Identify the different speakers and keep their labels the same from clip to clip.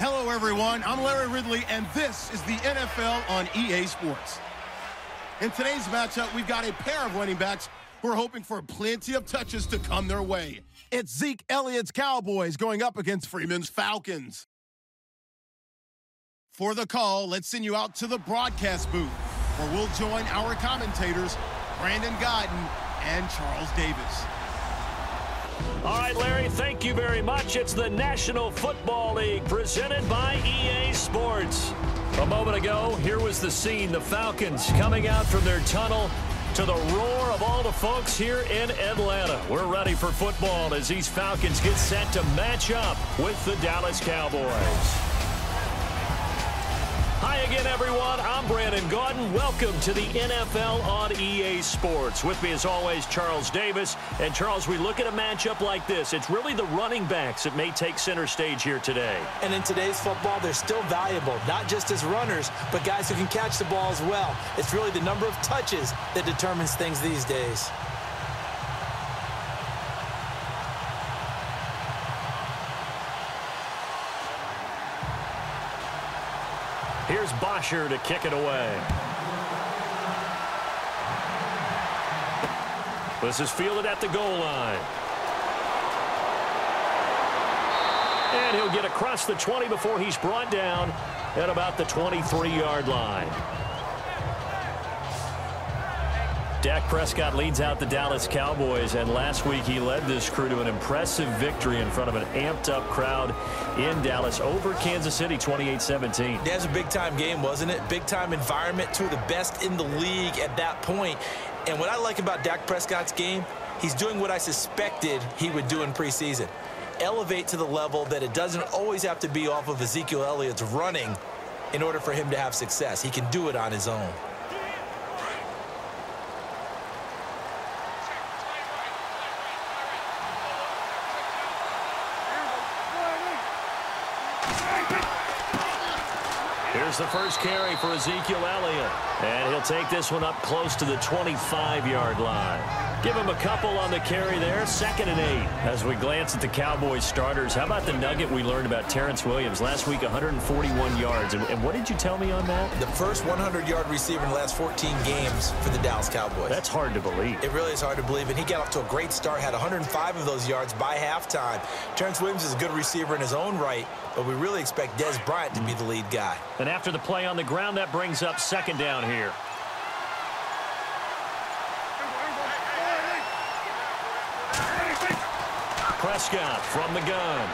Speaker 1: Hello, everyone. I'm Larry Ridley, and this is the NFL on EA Sports. In today's matchup, we've got a pair of running backs who are hoping for plenty of touches to come their way. It's Zeke Elliott's Cowboys going up against Freeman's Falcons. For the call, let's send you out to the broadcast booth, where we'll join our commentators, Brandon Gaudin and Charles Davis.
Speaker 2: All right, Larry, thank you very much. It's the National Football League presented by EA Sports. A moment ago, here was the scene. The Falcons coming out from their tunnel to the roar of all the folks here in Atlanta. We're ready for football as these Falcons get set to match up with the Dallas Cowboys. Hi again, everyone. I'm Brandon Gaudin. Welcome to the NFL on EA Sports. With me, as always, Charles Davis. And, Charles, we look at a matchup like this. It's really the running backs that may take center stage here today.
Speaker 3: And in today's football, they're still valuable, not just as runners, but guys who can catch the ball as well. It's really the number of touches that determines things these days.
Speaker 2: Here's Bosher to kick it away. This is fielded at the goal line. And he'll get across the 20 before he's brought down at about the 23-yard line. Dak Prescott leads out the Dallas Cowboys, and last week he led this crew to an impressive victory in front of an amped-up crowd in Dallas over Kansas City 28-17.
Speaker 3: That was a big-time game, wasn't it? Big-time environment, two of the best in the league at that point. And what I like about Dak Prescott's game, he's doing what I suspected he would do in preseason. Elevate to the level that it doesn't always have to be off of Ezekiel Elliott's running in order for him to have success. He can do it on his own.
Speaker 2: Here's the first carry for Ezekiel Elliott. And he'll take this one up close to the 25-yard line. Give him a couple on the carry there. Second and eight. As we glance at the Cowboys starters, how about the nugget we learned about Terrance Williams? Last week, 141 yards. And, and what did you tell me on that?
Speaker 3: The first 100-yard receiver in the last 14 games for the Dallas Cowboys.
Speaker 2: That's hard to believe.
Speaker 3: It really is hard to believe. And he got off to a great start, had 105 of those yards by halftime. Terrance Williams is a good receiver in his own right, but we really expect Dez Bryant to be the lead guy.
Speaker 2: And after the play on the ground, that brings up second down here. Prescott from the gun.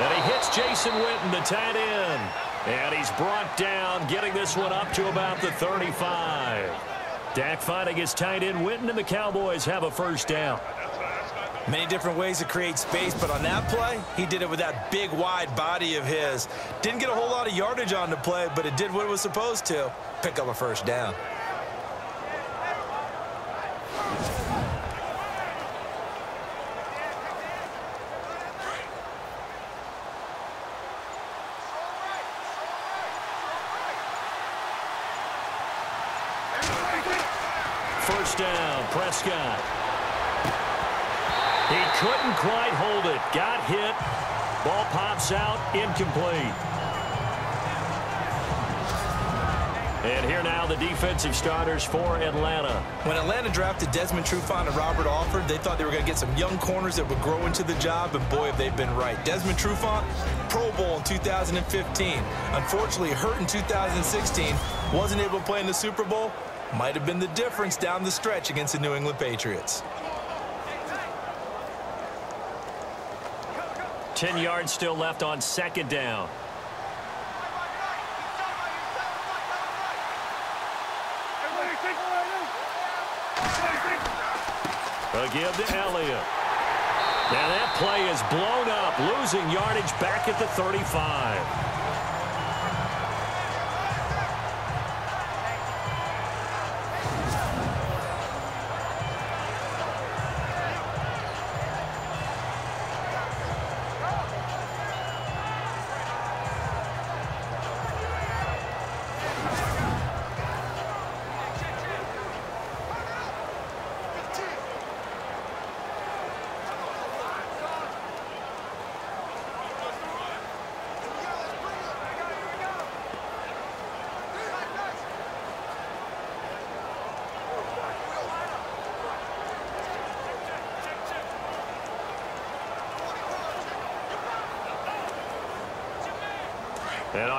Speaker 2: And he hits Jason Witten, the tight end. And he's brought down, getting this one up to about the 35. Dak fighting his tight end Witten, and the Cowboys have a first down.
Speaker 3: Many different ways to create space, but on that play, he did it with that big, wide body of his. Didn't get a whole lot of yardage on the play, but it did what it was supposed to, pick up a first down.
Speaker 2: First down, Prescott. He couldn't quite hold it. Got hit. Ball pops out, incomplete. And here now the defensive starters for Atlanta.
Speaker 3: When Atlanta drafted Desmond Trufant and Robert Alford, they thought they were going to get some young corners that would grow into the job, and boy, have they been right. Desmond Trufant, Pro Bowl in 2015. Unfortunately, hurt in 2016. Wasn't able to play in the Super Bowl. Might have been the difference down the stretch against the New England Patriots.
Speaker 2: 10 yards still left on second down. A give to Elliott. And that play is blown up, losing yardage back at the 35.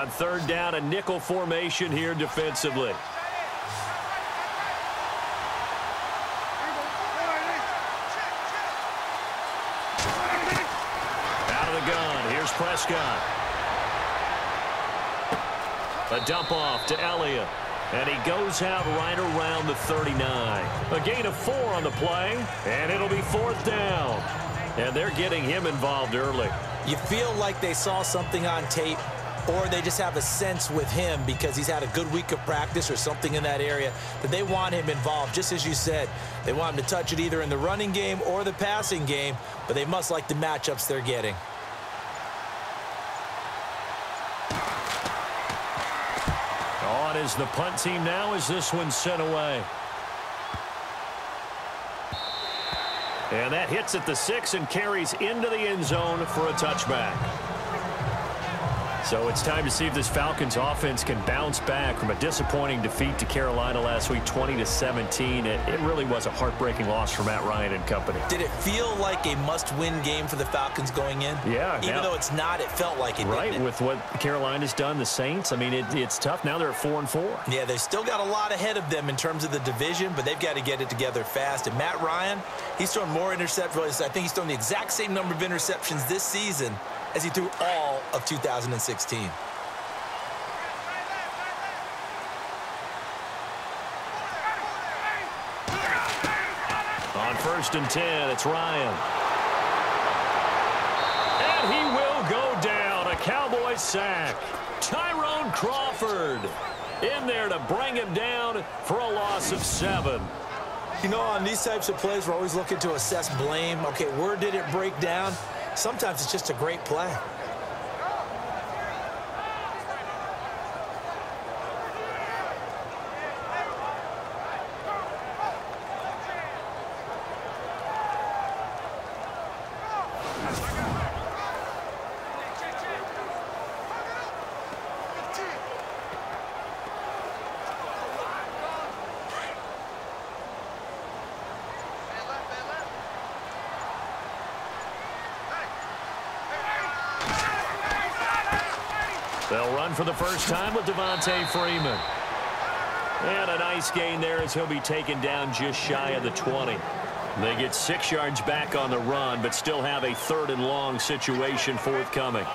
Speaker 2: On third down, a nickel formation here defensively. Out of the gun, here's Prescott. A dump off to Elliott. And he goes out right around the 39. A gain of four on the play, and it'll be fourth down. And they're getting him involved early.
Speaker 3: You feel like they saw something on tape or they just have a sense with him because he's had a good week of practice or something in that area that they want him involved. Just as you said, they want him to touch it either in the running game or the passing game, but they must like the matchups they're getting.
Speaker 2: On is the punt team now as this one sent away. And that hits at the six and carries into the end zone for a touchback. So it's time to see if this Falcons offense can bounce back from a disappointing defeat to Carolina last week, 20 to 17. It, it really was a heartbreaking loss for Matt Ryan and company.
Speaker 3: Did it feel like a must-win game for the Falcons going in?
Speaker 2: Yeah.
Speaker 3: Even
Speaker 2: now,
Speaker 3: though it's not, it felt like it.
Speaker 2: Right,
Speaker 3: it?
Speaker 2: with what Carolina's done, the Saints. I mean, it, it's tough. Now they're at four and four.
Speaker 3: Yeah, they've still got a lot ahead of them in terms of the division, but they've got to get it together fast. And Matt Ryan, he's thrown more interceptions. I think he's thrown the exact same number of interceptions this season as he threw all of 2016.
Speaker 2: On first and 10, it's Ryan. And he will go down. A Cowboy sack. Tyrone Crawford in there to bring him down for a loss of seven.
Speaker 3: You know, on these types of plays, we're always looking to assess blame. Okay, where did it break down? Sometimes it's just a great play.
Speaker 2: For the first time with Devonta Freeman. And a nice gain there as he'll be taken down just shy of the 20. They get six yards back on the run, but still have a third and long situation forthcoming.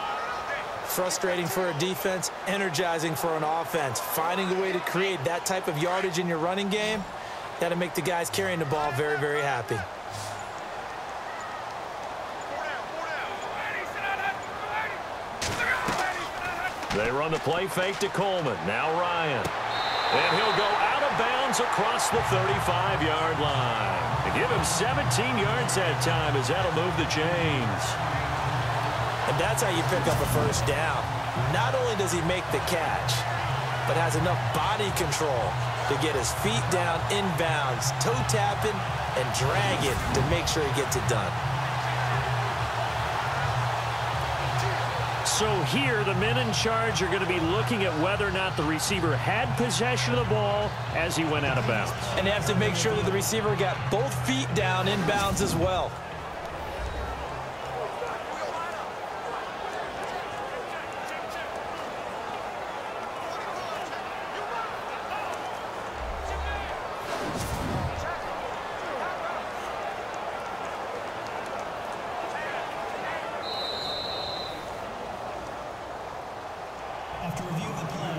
Speaker 3: Frustrating for a defense, energizing for an offense. Finding a way to create that type of yardage in your running game, to make the guys carrying the ball very, very happy.
Speaker 2: They run the play fake to Coleman. Now Ryan. And he'll go out of bounds across the 35-yard line. To give him 17 yards that time as that'll move the chains.
Speaker 3: And that's how you pick up a first down. Not only does he make the catch, but has enough body control to get his feet down inbounds, toe tapping, and dragging to make sure he gets it done.
Speaker 2: So here, the men in charge are going to be looking at whether or not the receiver had possession of the ball as he went out of bounds.
Speaker 3: And they have to make sure that the receiver got both feet down in bounds as well.
Speaker 4: After review of the play,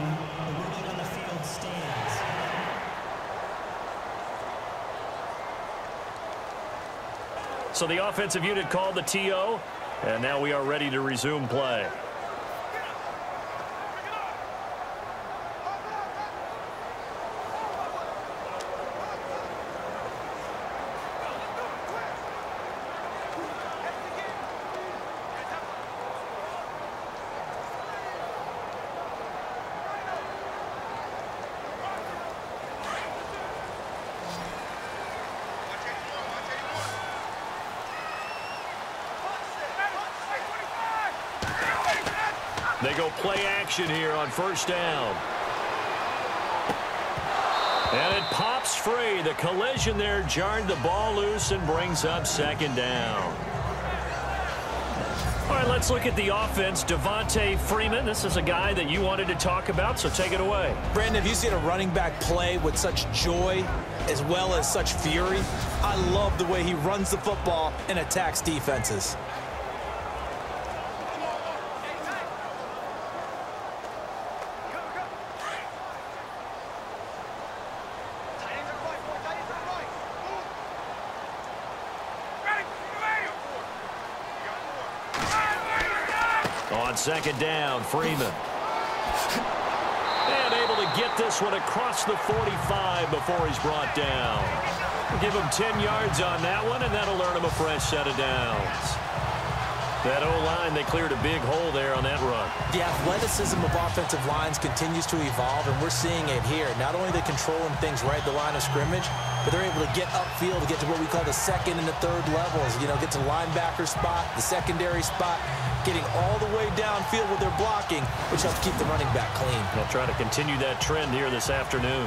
Speaker 4: the ruling on the field stands.
Speaker 2: So the offensive unit called the TO, and now we are ready to resume play. They go play action here on first down. And it pops free. The collision there jarred the ball loose and brings up second down. All right, let's let's look at the offense. Devonta Freeman, this is a guy that you wanted to talk about, so take it away.
Speaker 3: Brandon, have you seen a running back play with such joy as well as such fury? I love the way he runs the football and attacks defenses.
Speaker 2: Second down, Freeman. And able to get this one across the 45 before he's brought down. Give him 10 yards on that one, and that'll earn him a fresh set of downs. That O-line, they cleared a big hole there on that run.
Speaker 3: The athleticism of offensive lines continues to evolve, and we're seeing it here. Not only are they controlling things right at the line of scrimmage, but they're able to get upfield to get to what we call the second and the third levels. You know, get to linebacker spot, the secondary spot, getting all the way downfield with their blocking, which helps keep the running back clean.
Speaker 2: They'll try to continue that trend here this afternoon.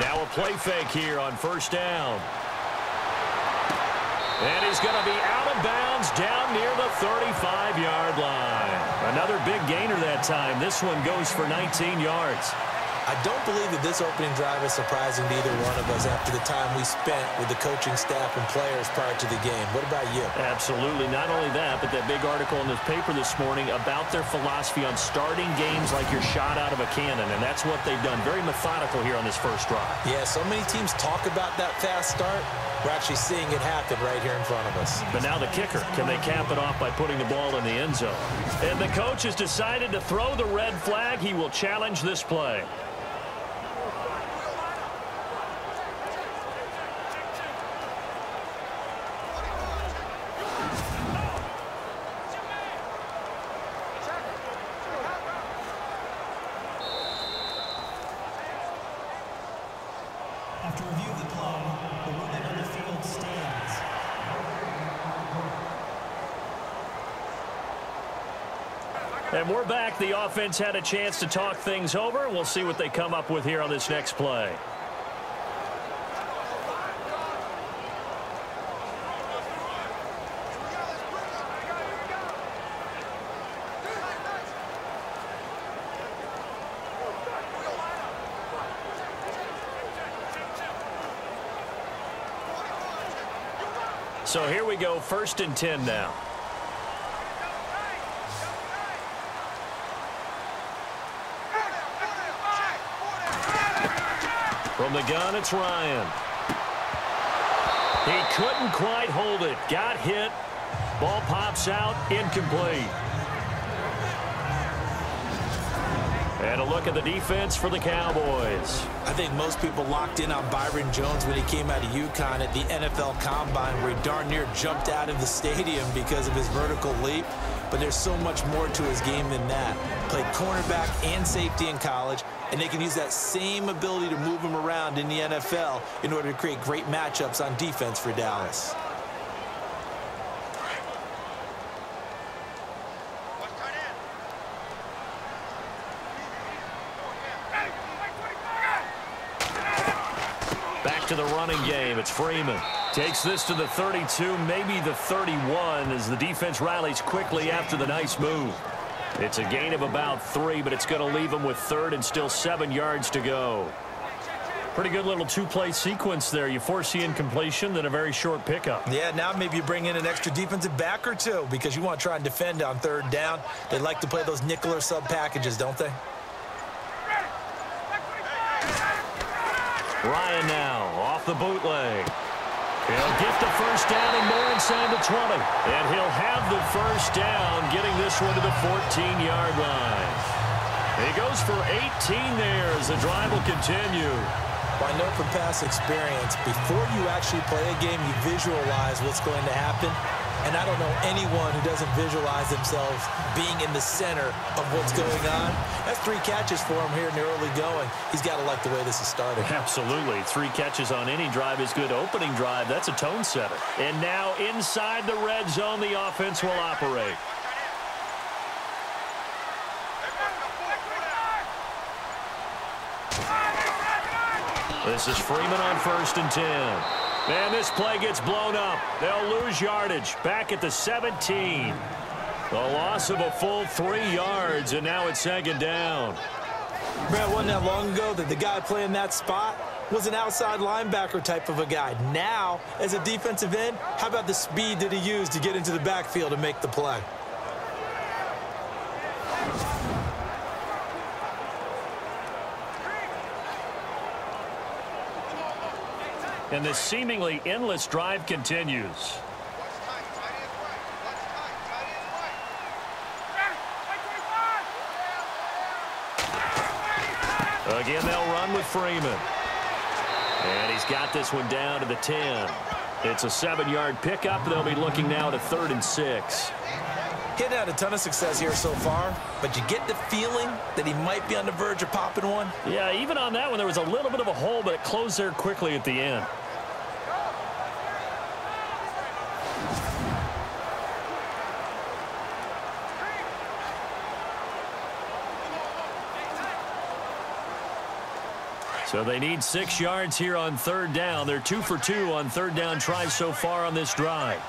Speaker 2: Now a play fake here on first down. And he's going to be out of bounds down near the 35-yard line. Another big gainer that time. This one goes for 19 yards.
Speaker 3: I don't believe that this opening drive is surprising to either one of us after the time we spent with the coaching staff and players prior to the game. What about you?
Speaker 2: Absolutely. Not only that, but that big article in the paper this morning about their philosophy on starting games like you're shot out of a cannon, and that's what they've done. Very methodical here on this first drive.
Speaker 3: Yeah, so many teams talk about that fast start. We're actually seeing it happen right here in front of us.
Speaker 2: But now the kicker. Can they cap it off by putting the ball in the end zone? And the coach has decided to throw the red flag. He will challenge this play.
Speaker 4: After review of the play, the ruling on the field stands.
Speaker 2: And we're back. The offense had a chance to talk things over. We'll see what they come up with here on this next play. So here we go, first and 10 now. From the gun, it's Ryan. He couldn't quite hold it. Got hit. Ball pops out. Incomplete. And a look at the defense for the Cowboys.
Speaker 3: I think most people locked in on Byron Jones when he came out of UConn at the NFL Combine where he darn near jumped out of the stadium because of his vertical leap. But there's so much more to his game than that. Played cornerback and safety in college, and they can use that same ability to move him around in the NFL in order to create great matchups on defense for Dallas.
Speaker 2: Back to the running game. It's Freeman. Takes this to the 32, maybe the 31, as the defense rallies quickly after the nice move. It's a gain of about three, but it's going to leave them with third and still seven yards to go. Pretty good little two-play sequence there. You force the incompletion, then a very short pickup.
Speaker 3: Yeah, now maybe you bring in an extra defensive back or two because you want to try and defend on third down. They like to play those nickel or sub packages, don't they?
Speaker 2: Ryan now off the bootleg. He'll get the first down and more inside the 20. And he'll have the first down, getting this one to the 14-yard line. He goes for 18 there as the drive will continue.
Speaker 3: I know from past experience, before you actually play a game, you visualize what's going to happen. And I don't know anyone who doesn't visualize themselves being in the center of what's going on. That's three catches for him here in the early going. He's got to like the way this is starting.
Speaker 2: Absolutely. Three catches on any drive is good. Opening drive, that's a tone setter. And now inside the red zone, the offense will operate. This is Freeman on first and 10. And this play gets blown up. They'll lose yardage. Back at the 17. The loss of a full three yards, and now it's second down.
Speaker 3: Brad, wasn't that long ago that the guy playing that spot was an outside linebacker type of a guy. Now, as a defensive end, how about the speed that he used to get into the backfield and make the play?
Speaker 2: And the seemingly endless drive continues. Again, they'll run with Freeman. And he's got this one down to the 10. It's a seven-yard pickup. They'll be looking now to third and six.
Speaker 3: He's had a ton of success here so far, but you get the feeling that he might be on the verge of popping one.
Speaker 2: Yeah, even on that one, there was a little bit of a hole, but it closed there quickly at the end. So they need six yards here on third down. They're two for two on third down tries so far on this drive.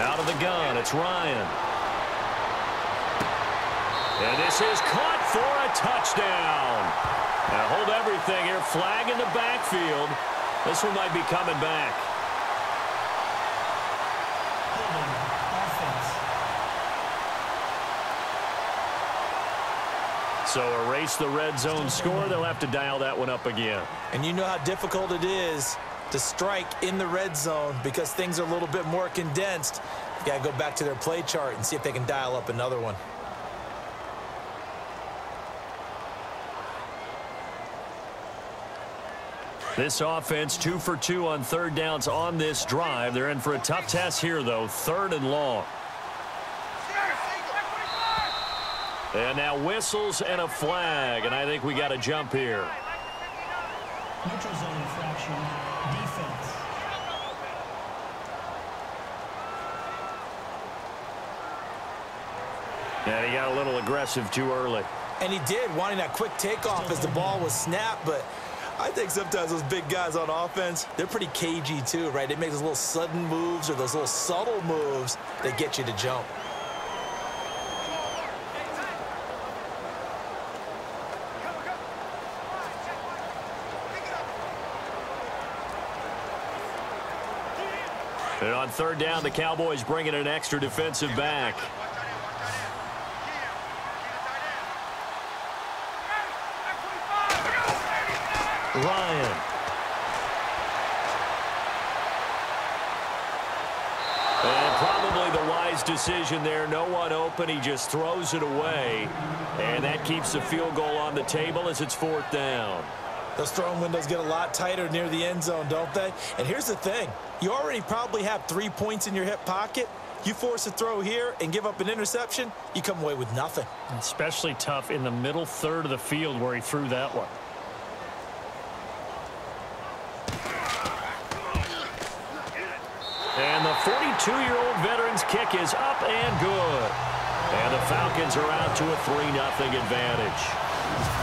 Speaker 2: Out of the gun, it's Ryan. And this is caught for a touchdown. Now hold everything here. Flag in the backfield. This one might be coming back. So erase the red zone score. They'll have to dial that one up again.
Speaker 3: And you know how difficult it is to strike in the red zone because things are a little bit more condensed. You got to go back to their play chart and see if they can dial up another one.
Speaker 2: This offense, two for two on third downs on this drive. They're in for a tough test here, though, third and long. And now whistles and a flag, and I think we got to jump here.
Speaker 4: Neutral zone infraction.
Speaker 2: And he got a little aggressive too early.
Speaker 3: And he did, wanting that quick takeoff as the ball was snapped, but I think sometimes those big guys on offense, they're pretty cagey too, right? They make those little sudden moves or those little subtle moves that get you to jump.
Speaker 2: And on third down, the Cowboys bringing an extra defensive back. Ryan. And probably the wise decision there. No one open. He just throws it away. And that keeps the field goal on the table as it's fourth down.
Speaker 3: Those throwing windows get a lot tighter near the end zone, don't they? And here's the thing. You already probably have three points in your hip pocket. You force a throw here and give up an interception, you come away with nothing.
Speaker 2: Especially tough in the middle third of the field where he threw that one. Two-year-old veteran's kick is up and good. And the Falcons are out to a 3-0 advantage.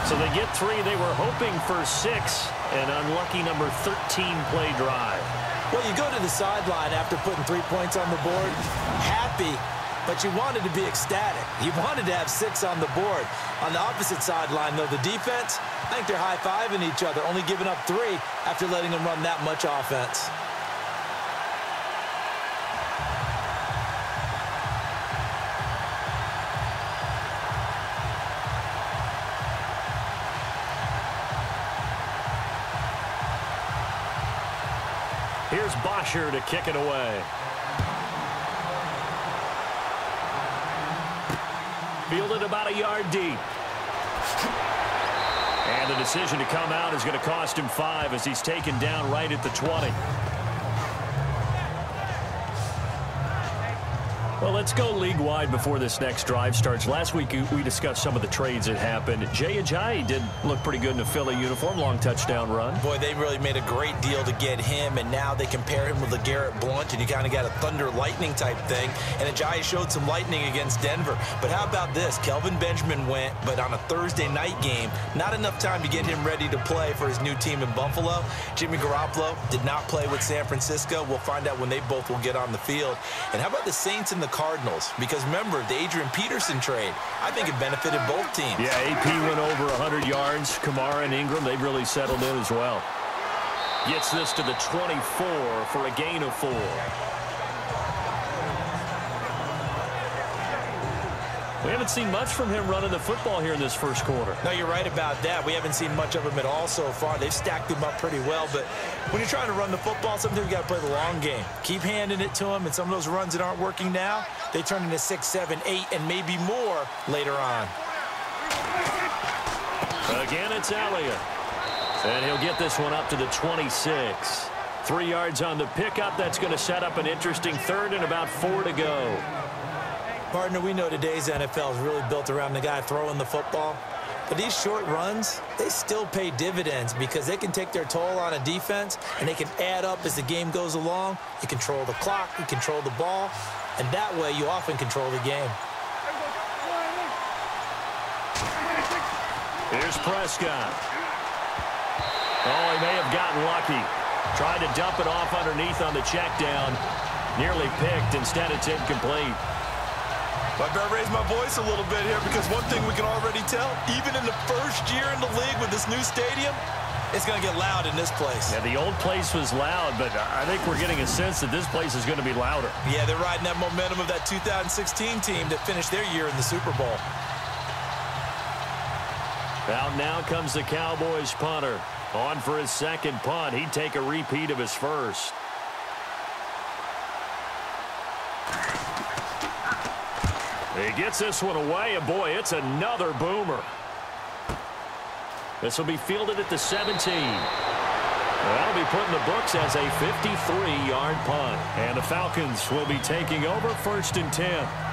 Speaker 2: So they get three. They were hoping for six. An unlucky number 13 play drive.
Speaker 3: Well, you go to the sideline after putting three points on the board, happy, but you wanted to be ecstatic. You wanted to have six on the board. On the opposite sideline, though, the defense, I think they're high-fiving each other, only giving up three after letting them run that much offense.
Speaker 2: Here's Bosher to kick it away. Fielded about a yard deep. And the decision to come out is going to cost him five as he's taken down right at the 20. Well, let's go league-wide before this next drive starts. Last week, we discussed some of the trades that happened. Jay Ajayi did look pretty good in a Philly uniform, long touchdown run.
Speaker 3: Boy, they really made a great deal to get him, and now they compare him with LeGarrette Blount, and you kind of got a thunder-lightning type thing. And Ajayi showed some lightning against Denver. But how about this? Kelvin Benjamin went, but on a Thursday night game, not enough time to get him ready to play for his new team in Buffalo. Jimmy Garoppolo did not play with San Francisco. We'll find out when they both will get on the field. And how about the Saints and the Cardinals. Because remember the Adrian Peterson trade I think it benefited both teams.
Speaker 2: Yeah AP went over 100 yards. Kamara and Ingram they've really settled in as well. Gets this to the 24 for a gain of four We haven't seen much from him running the football here in this first quarter.
Speaker 3: No, you're right about that. We haven't seen much of him at all so far. They've stacked him up pretty well, but when you're trying to run the football, sometimes you got to play the long game. Keep handing it to him, and some of those runs that aren't working now, they turn into six, seven, eight, and maybe more later on.
Speaker 2: Again, it's Elliott. And he'll get this one up to the 26. Three yards on the pickup. That's going to set up an interesting third and about four to go.
Speaker 3: Partner, we know today's NFL is really built around the guy throwing the football. But these short runs, they still pay dividends because they can take their toll on a defense and they can add up as the game goes along. You control the clock, you control the ball, and that way you often control the game.
Speaker 2: Here's Prescott. Oh, he may have gotten lucky. Tried to dump it off underneath on the check down. Nearly picked. Instead, it's incomplete.
Speaker 3: I better raise my voice a little bit here because one thing we can already tell, even in the first year in the league with this new stadium, it's going to get loud in this place.
Speaker 2: Yeah, the old place was loud, but I think we're getting a sense that this place is going to be louder.
Speaker 3: Yeah, they're riding that momentum of that 2016 team that finished their year in the Super Bowl.
Speaker 2: Out now comes the Cowboys punter. On for his second punt. He'd take a repeat of his first. He gets this one away, and boy, it's another boomer. This will be fielded at the 17. That'll be put in the books as a 53-yard punt. And the Falcons will be taking over first and 10.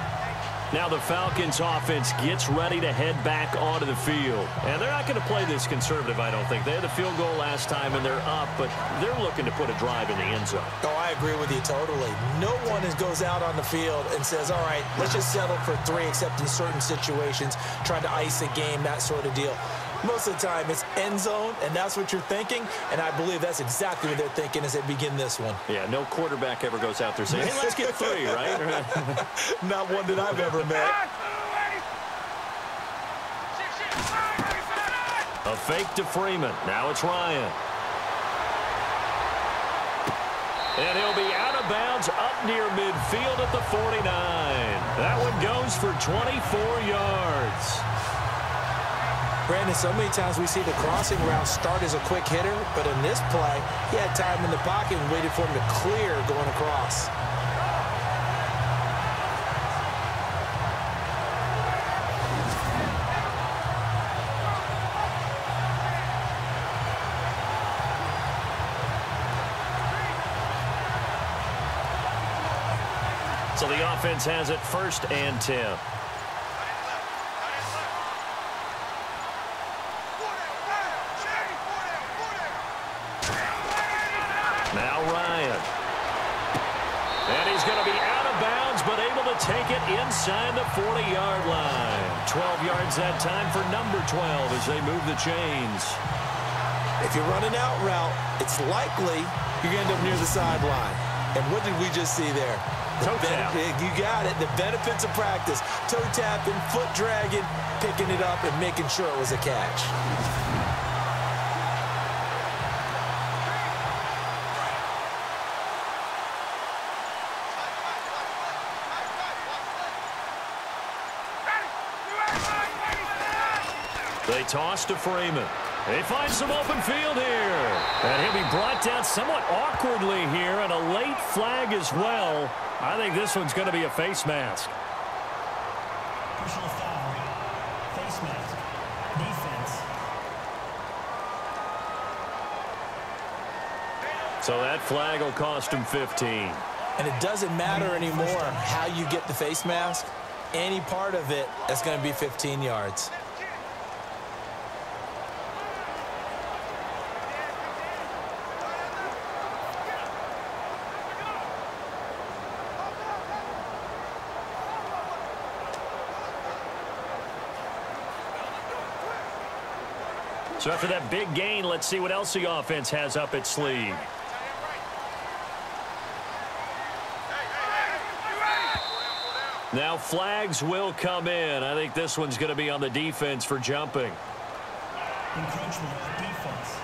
Speaker 2: Now the Falcons offense gets ready to head back onto the field. And they're not going to play this conservative, I don't think. They had the field goal last time, and they're up, but they're looking to put a drive in the end zone.
Speaker 3: Oh, I agree with you totally. No one goes out on the field and says, all right, let's just settle for three, except in certain situations, trying to ice a game, that sort of deal. Most of the time, it's end zone, and that's what you're thinking, and I believe that's exactly what they're thinking as they begin this one.
Speaker 2: Yeah, no quarterback ever goes out there saying, hey, let's get three, right?
Speaker 3: Not one that I've ever met.
Speaker 2: A fake to Freeman. Now it's Ryan. And he'll be out of bounds up near midfield at the 49. That one goes for 24 yards.
Speaker 3: Brandon, so many times we see the crossing route start as a quick hitter, but in this play, he had time in the pocket and waited for him to clear going across.
Speaker 2: So the offense has it first and 10. Take it inside the 40-yard line. 12 yards that time for number 12 as they move the chains.
Speaker 3: If you're running out route, it's likely to end up near the sideline. And what did we just see there?
Speaker 2: The toe tap.
Speaker 3: Eh, you got it. The benefits of practice. Toe tapping, foot dragging, picking it up, and making sure it was a catch.
Speaker 2: Toss to Freeman. They find some open field here. And he'll be brought down somewhat awkwardly here, and a late flag as well. I think this one's going to be a face mask.
Speaker 4: Personal foul. Face mask. Defense.
Speaker 2: So that flag will cost him 15.
Speaker 3: And it doesn't matter anymore how you get the face mask. Any part of it, that's going to be 15 yards.
Speaker 2: So after that big gain, let's see what else the offense has up its sleeve. Now flags will come in. I think this one's going to be on the defense for jumping.
Speaker 4: Encroachment defense.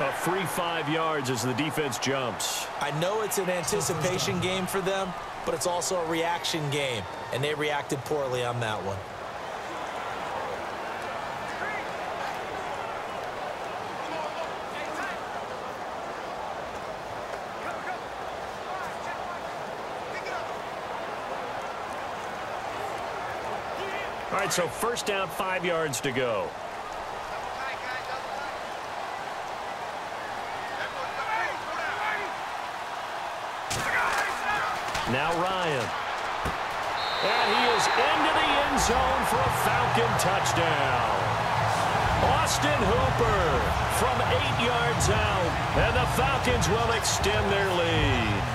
Speaker 2: A free five yards as the defense jumps.
Speaker 3: I know it's an anticipation game for them, but it's also a reaction game, and they reacted poorly on that one.
Speaker 2: All right, so first down, five yards to go. Now Ryan. And he is into the end zone for a Falcon touchdown. Austin Hooper from eight yards out. And the Falcons will extend their lead.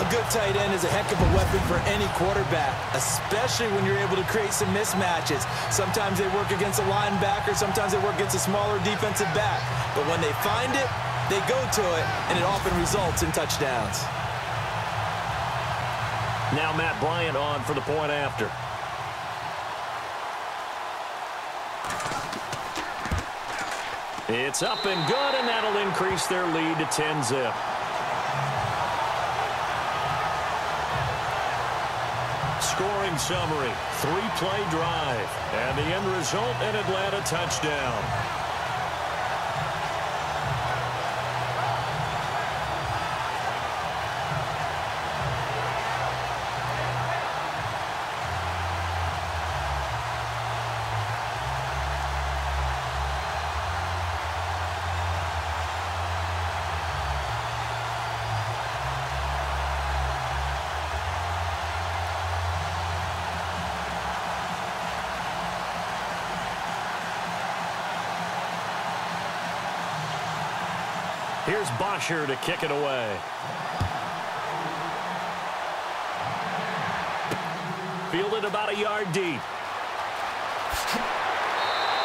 Speaker 3: A good tight end is a heck of a weapon for any quarterback, especially when you're able to create some mismatches. Sometimes they work against a linebacker, sometimes they work against a smaller defensive back. But when they find it, they go to it, and it often results in touchdowns.
Speaker 2: Now Matt Bryant on for the point after. It's up and good, and that'll increase their lead to 10 summary, three-play drive, and the end result, an Atlanta touchdown. Bosher to kick it away. Fielded about a yard deep.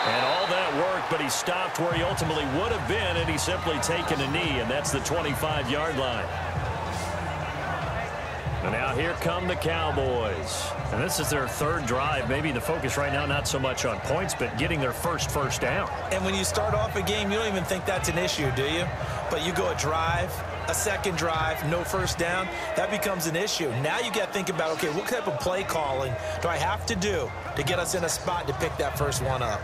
Speaker 2: And all that work, but he stopped where he ultimately would have been, and he simply taken a knee, and that's the 25-yard line. And now here come the Cowboys. And this is their third drive. Maybe the focus right now not so much on points, but getting their first first down.
Speaker 3: And when you start off a game, you don't even think that's an issue, do you? But you go a drive, a second drive, no first down, that becomes an issue. Now you got to think about, okay, what type of play calling do I have to do to get us in a spot to pick that first one up?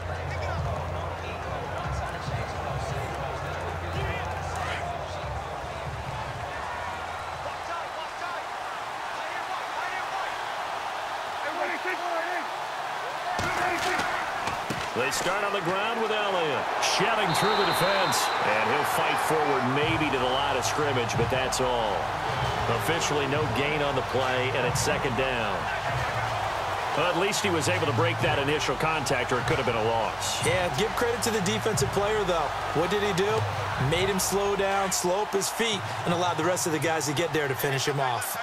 Speaker 2: They start on the ground with Elliott. Shedding through the defense. And he'll fight forward maybe to the line of scrimmage, but that's all. Officially no gain on the play, and it's second down. Well, at least he was able to break that initial contact, or it could have been a loss.
Speaker 3: Yeah, give credit to the defensive player, though. What did he do? Made him slow down, slow up his feet, and allowed the rest of the guys to get there to finish him off.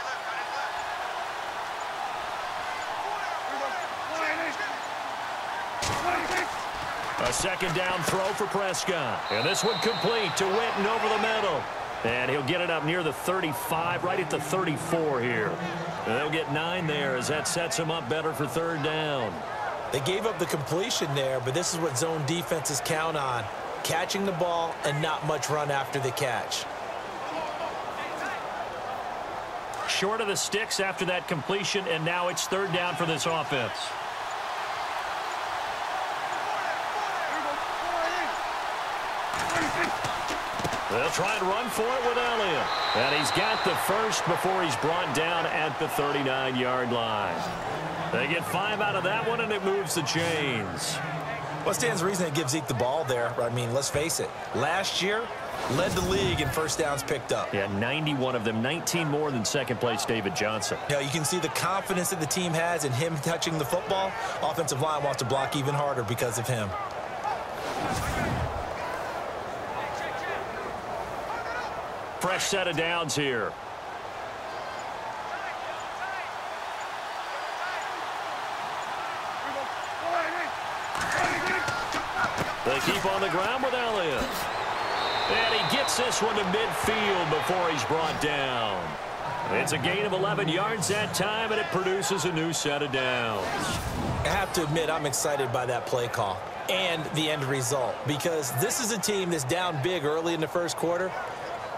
Speaker 2: A second down throw for Prescott. And this one complete to Witten over the middle. And he'll get it up near the 35, right at the 34 here. And they'll get nine there as that sets him up better for third down.
Speaker 3: They gave up the completion there, but this is what zone defenses count on. Catching the ball and not much run after the catch.
Speaker 2: Short of the sticks after that completion, and now it's third down for this offense. They'll try and run for it with Elliott. And he's got the first before he's brought down at the 39-yard line. They get five out of that one, and it moves the chains.
Speaker 3: What stands reason it gives Zeke the ball there? I mean, let's face it. Last year, Led the league in first downs picked up.
Speaker 2: Yeah, 91 of them, 19 more than second place David Johnson.
Speaker 3: Yeah, you can see the confidence that the team has in him touching the football. Offensive line wants to block even harder because of him.
Speaker 2: Fresh set of downs here. They keep on the ground with Elliott. And he gets this one to midfield before he's brought down. It's a gain of 11 yards that time, and it produces a new set of downs.
Speaker 3: I have to admit, I'm excited by that play call and the end result because this is a team that's down big early in the first quarter,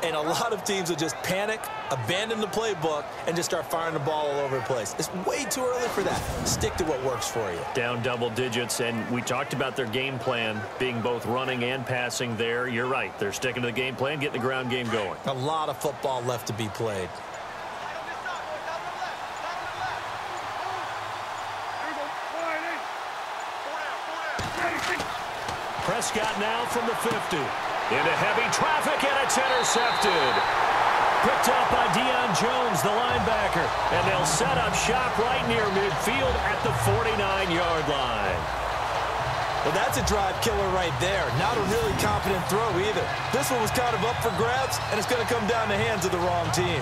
Speaker 3: and a lot of teams will just panic, abandon the playbook, and just start firing the ball all over the place. It's way too early for that. Stick to what works for you.
Speaker 2: Down double digits, and we talked about their game plan being both running and passing there. You're right. They're sticking to the game plan, getting the ground game going.
Speaker 3: A lot of football left to be played.
Speaker 2: Prescott now from the 50. Into heavy traffic, and it's intercepted. Picked up by Deion Jones, the linebacker. And they'll set up shop right near midfield at the 49-yard line.
Speaker 3: Well, that's a drive killer right there. Not a really confident throw either. This one was kind of up for grabs, and it's going to come down the hands of the wrong team.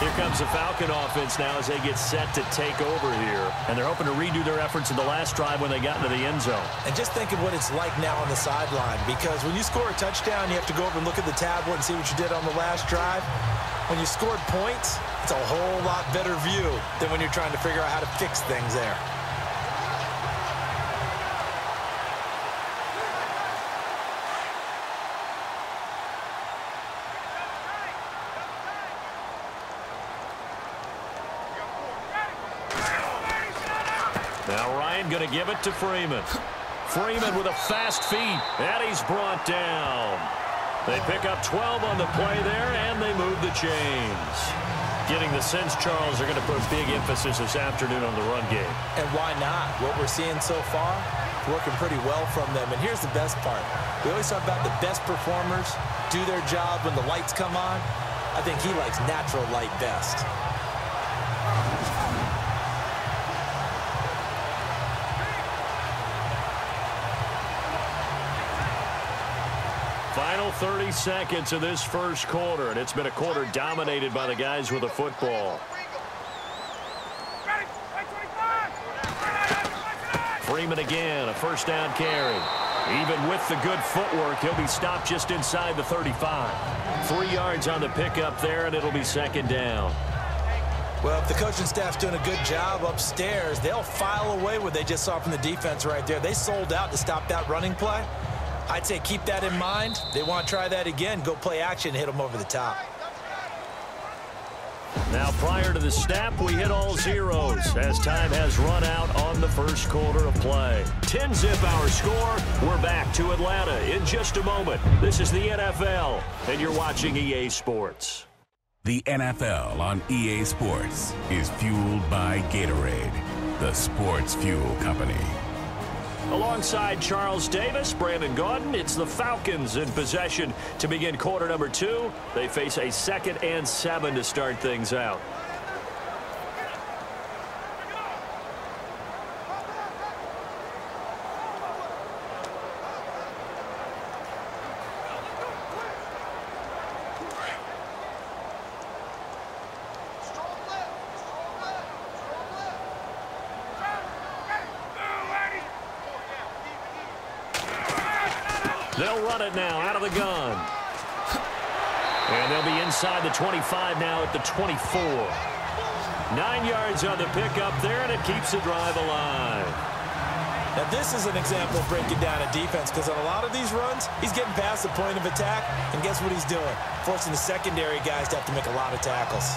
Speaker 2: Here comes the Falcon offense now as they get set to take over here. And they're hoping to redo their efforts in the last drive when they got into the end zone.
Speaker 3: And just think of what it's like now on the sideline because when you score a touchdown, you have to go over and look at the tablet and see what you did on the last drive. When you scored points, it's a whole lot better view than when you're trying to figure out how to fix things there.
Speaker 2: Now Ryan going to give it to Freeman. Freeman with a fast feet, and he's brought down. They pick up 12 on the play there, and they move the chains. Getting the sense, Charles, they're going to put big emphasis this afternoon on the run game.
Speaker 3: And why not? What we're seeing so far, working pretty well from them. And here's the best part. We always talk about the best performers do their job when the lights come on. I think he likes natural light best.
Speaker 2: Final 30 seconds of this first quarter, and it's been a quarter dominated by the guys with the football. Freeman again, a first down carry. Even with the good footwork, he'll be stopped just inside the 35. Three yards on the pickup there, and it'll be second down.
Speaker 3: Well, if the coaching staff's doing a good job upstairs, they'll file away what they just saw from the defense right there. They sold out to stop that running play. I'd say keep that in mind. They want to try that again. Go play action, hit them over the top.
Speaker 2: Now, prior to the snap, we hit all zeros as time has run out on the first quarter of play. 10-zip our score. We're back to Atlanta in just a moment. This is the NFL, and you're watching EA Sports.
Speaker 5: The NFL on EA Sports is fueled by Gatorade, the sports fuel company.
Speaker 2: Alongside Charles Davis, Brandon Gaudin, it's the Falcons in possession to begin quarter number two. They face a second and seven to start things out. They'll it now out of the gun. And they'll be inside the 25 now at the 24. Nine yards on the pickup there, and it keeps the drive alive.
Speaker 3: Now, this is an example of breaking down a defense because on a lot of these runs, he's getting past the point of attack, and guess what he's doing? Forcing the secondary guys to have to make a lot of tackles.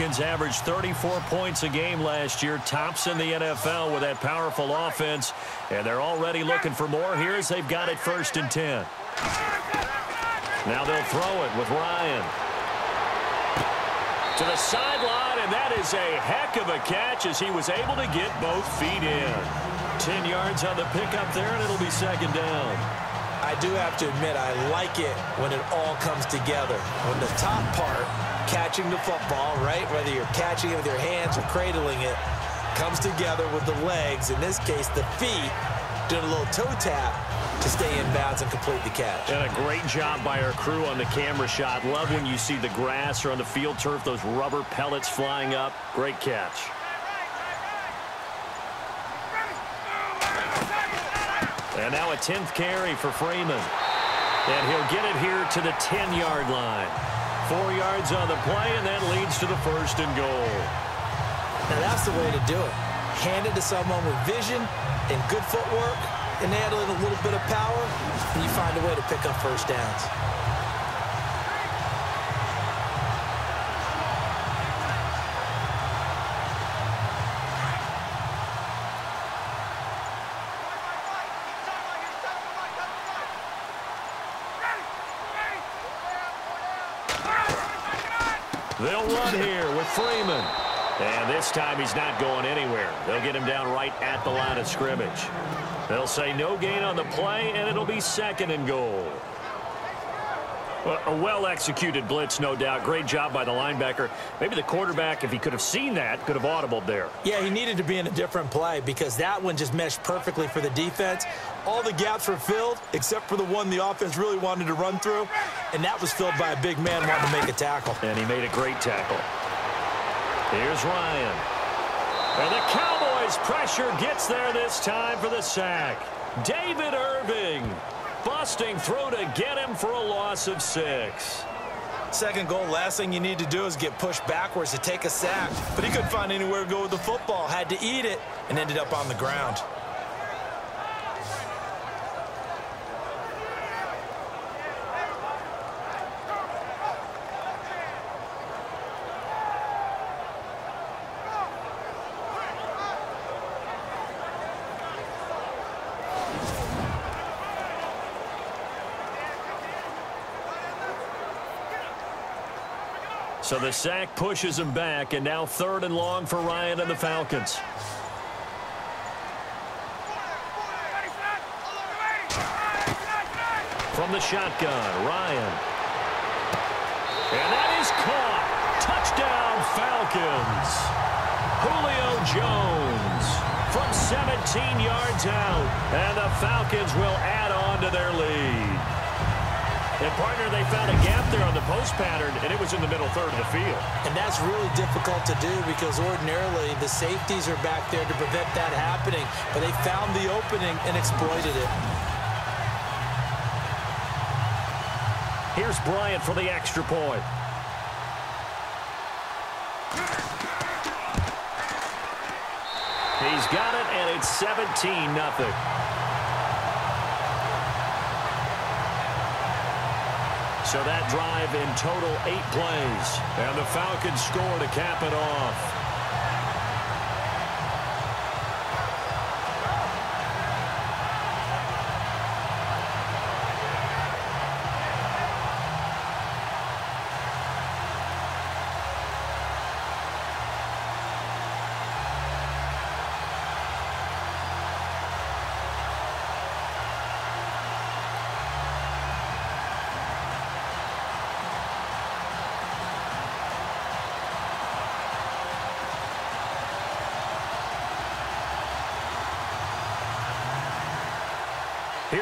Speaker 2: Averaged 34 points a game last year, tops in the NFL with that powerful offense, and they're already looking for more here as they've got it first and 10. Now they'll throw it with Ryan. To the sideline, and that is a heck of a catch as he was able to get both feet in. 10 yards on the pickup there, and it'll be second down.
Speaker 3: I do have to admit, I like it when it all comes together. When the top part, catching the football, right, whether you're catching it with your hands or cradling it, comes together with the legs, in this case the feet, doing a little toe tap to stay in bounds and complete the catch.
Speaker 2: And a great job by our crew on the camera shot. Love when you see the grass or on the field turf, those rubber pellets flying up. Great catch. And now a 10th carry for Freeman. And he'll get it here to the 10-yard line. Four yards on the play, and that leads to the first and goal.
Speaker 3: Now that's the way to do it. Hand it to someone with vision and good footwork, and add in a little bit of power, and you find a way to pick up first downs.
Speaker 2: And this time he's not going anywhere. They'll get him down right at the line of scrimmage. They'll say no gain on the play, and it'll be second and goal. Well, a well-executed blitz, no doubt. Great job by the linebacker. Maybe the quarterback, if he could have seen that, could have audibled there.
Speaker 3: Yeah, he needed to be in a different play because that one just meshed perfectly for the defense. All the gaps were filled except for the one the offense really wanted to run through, and that was filled by a big man wanting to make a tackle.
Speaker 2: And he made a great tackle. Here's Ryan. And the Cowboys pressure gets there this time for the sack. David Irving busting through to get him for a loss of six.
Speaker 3: Second goal, last thing you need to do is get pushed backwards to take a sack. But he couldn't find anywhere to go with the football, had to eat it, and ended up on the ground.
Speaker 2: So the sack pushes him back, and now third and long for Ryan and the Falcons. From the shotgun, Ryan. And that is caught. Touchdown, Falcons. Julio Jones from 17 yards out. And the Falcons will add on to their lead. And, partner, they found a gap there on the post pattern, and it was in the middle third of the field.
Speaker 3: And that's really difficult to do because ordinarily the safeties are back there to prevent that happening. But they found the opening and exploited it.
Speaker 2: Here's Bryant for the extra point. He's got it, and it's 17-0. So that drive in total eight plays. And the Falcons score to cap it off.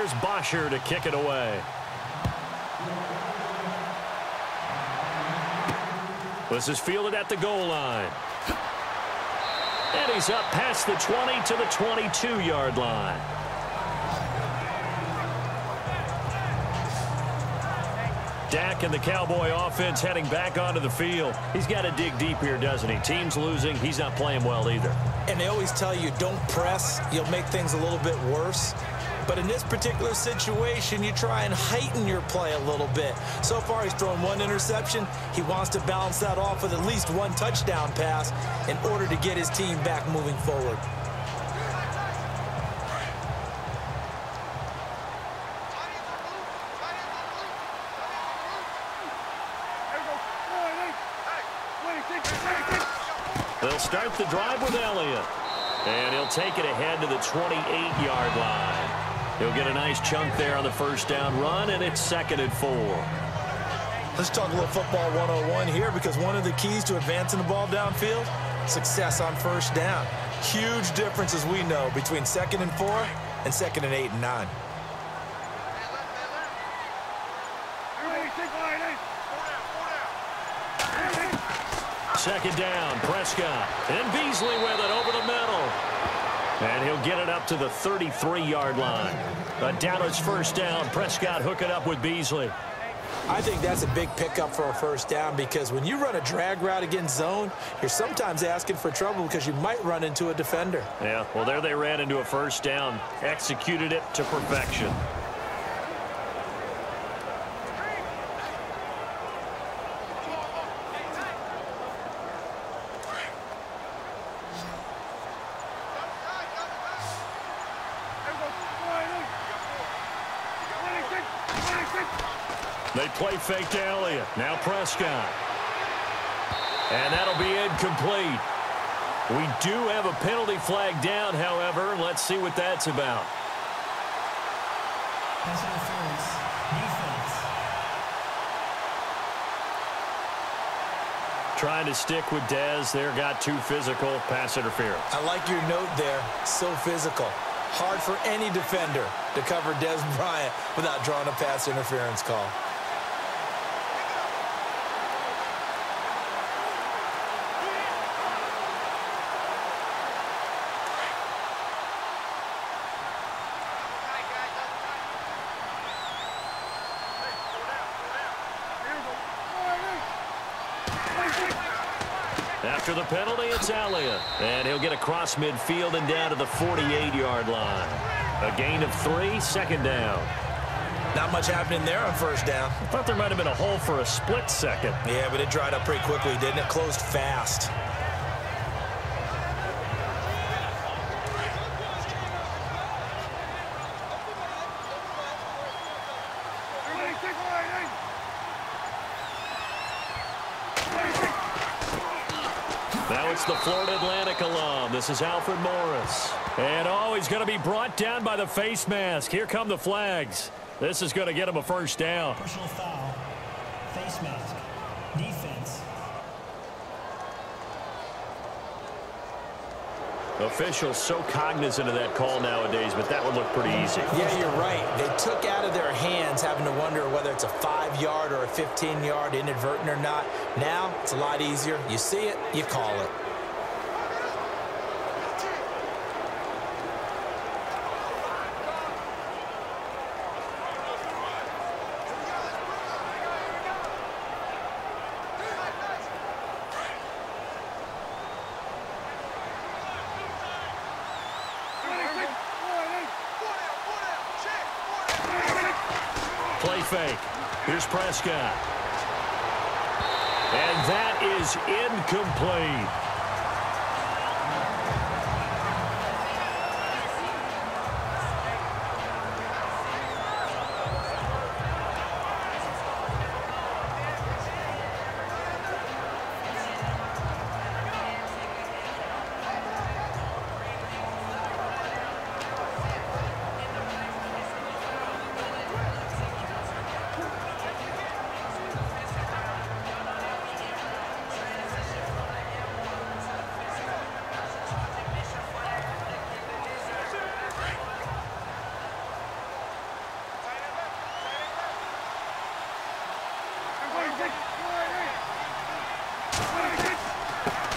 Speaker 2: Here's Bosher to kick it away. This is fielded at the goal line. And he's up past the 20 to the 22-yard line. Dak and the Cowboy offense heading back onto the field. He's got to dig deep here, doesn't he? Team's losing. He's not playing well either.
Speaker 3: And they always tell you, don't press. You'll make things a little bit worse. But in this particular situation, you try and heighten your play a little bit. So far, he's thrown one interception. He wants to balance that off with at least one touchdown pass in order to get his team back moving forward.
Speaker 2: They'll start the drive with Elliott. And he'll take it ahead to the 28-yard line. He'll get a nice chunk there on the first down run, and it's second and four.
Speaker 3: Let's talk a little football 101 here because one of the keys to advancing the ball downfield, success on first down. Huge difference, as we know, between second and four and second and eight and nine.
Speaker 2: Second down, Prescott. And Beasley with it over the middle. And he'll get it up to the 33-yard line. But down his first down, Prescott hook it up with Beasley.
Speaker 3: I think that's a big pickup for a first down because when you run a drag route against zone, you're sometimes asking for trouble because you might run into a defender.
Speaker 2: Yeah, well, there they ran into a first down. Executed it to perfection. They play fake to Elliott. Now Prescott. And that'll be incomplete. We do have a penalty flag down, however. Let's see what that's about.
Speaker 4: Pass interference. Defense.
Speaker 2: Trying to stick with Dez there. Got too physical. Pass interference.
Speaker 3: I like your note there. So physical. Hard for any defender to cover Dez Bryant without drawing a pass interference call.
Speaker 2: After the penalty, it's Elliott. And he'll get across midfield and down to the 48-yard line. A gain of three, second down.
Speaker 3: Not much happening there on first down.
Speaker 2: I thought there might have been a hole for a split second.
Speaker 3: Yeah, but it dried up pretty quickly, didn't it? Closed fast.
Speaker 2: Now it's the Florida Atlantic alum. This is Alfred Morris. And oh, he's going to be brought down by the face mask. Here come the flags. This is going to get him a first down.
Speaker 4: Personal foul. Face mask. Defense.
Speaker 2: Officials so cognizant of that call nowadays, but that would look pretty easy.
Speaker 3: Yeah, you're right. They took out of their hands having to wonder whether it's a five-yard or a 15-yard inadvertent or not. Now, it's a lot easier. You see it, you call it.
Speaker 2: Play fake. Here's Prescott. And that is incomplete.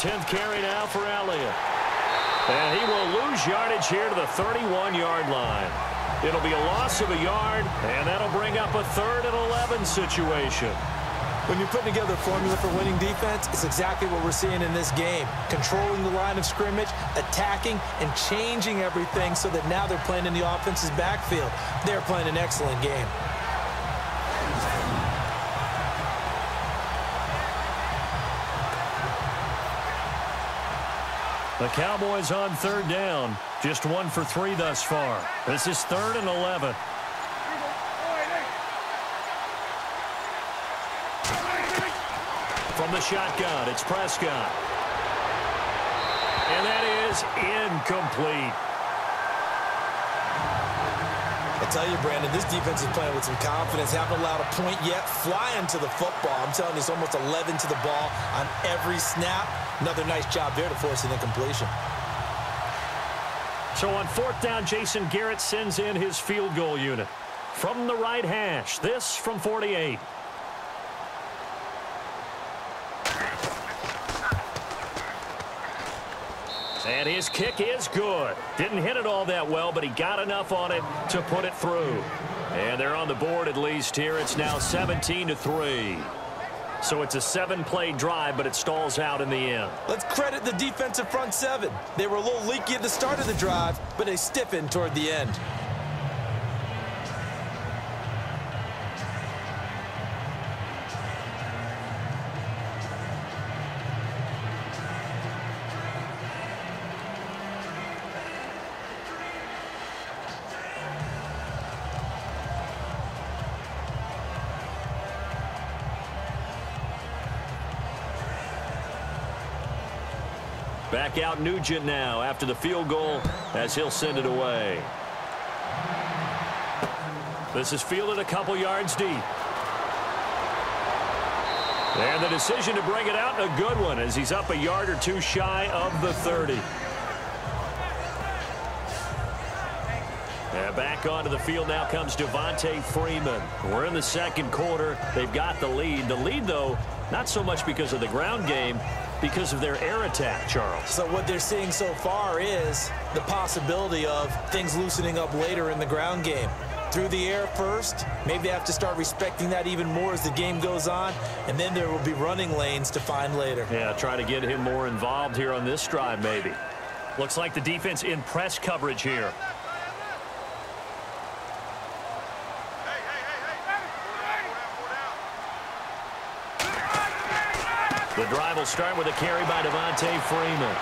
Speaker 2: Tenth carry now for Elliott. And he will lose yardage here to the 31-yard line. It'll be a loss of a yard, and that'll bring up a third and 11 situation.
Speaker 3: When you're putting together a formula for winning defense, it's exactly what we're seeing in this game. Controlling the line of scrimmage, attacking, and changing everything so that now they're playing in the offense's backfield. They're playing an excellent game.
Speaker 2: Cowboys on third down. Just one for three thus far. This is third and 11. From the shotgun, it's Prescott. And that is incomplete.
Speaker 3: I tell you, Brandon, this defense is playing with some confidence. Haven't allowed a point yet. Flying to the football. I'm telling you, it's almost 11 to the ball on every snap. Another nice job there to force an incompletion.
Speaker 2: So on fourth down, Jason Garrett sends in his field goal unit. From the right hash, this from 48. And his kick is good. Didn't hit it all that well, but he got enough on it to put it through. And they're on the board at least here. It's now 17 to 3. So it's a seven-play drive, but it stalls out in the end.
Speaker 3: Let's credit the defensive front seven. They were a little leaky at the start of the drive, but they stiffened toward the end.
Speaker 2: Back out Nugent now after the field goal as he'll send it away. This is fielded a couple yards deep. And the decision to bring it out, a good one, as he's up a yard or two shy of the 30. And back onto the field now comes Devonta Freeman. We're in the second quarter. They've got the lead. The lead, though, not so much because of the ground game, because of their air attack, Charles.
Speaker 3: So what they're seeing so far is the possibility of things loosening up later in the ground game. Through the air first, maybe they have to start respecting that even more as the game goes on, and then there will be running lanes to find later.
Speaker 2: Yeah, try to get him more involved here on this drive, maybe. Looks like the defense in press coverage here. The drive will start with a carry by Devonta Freeman.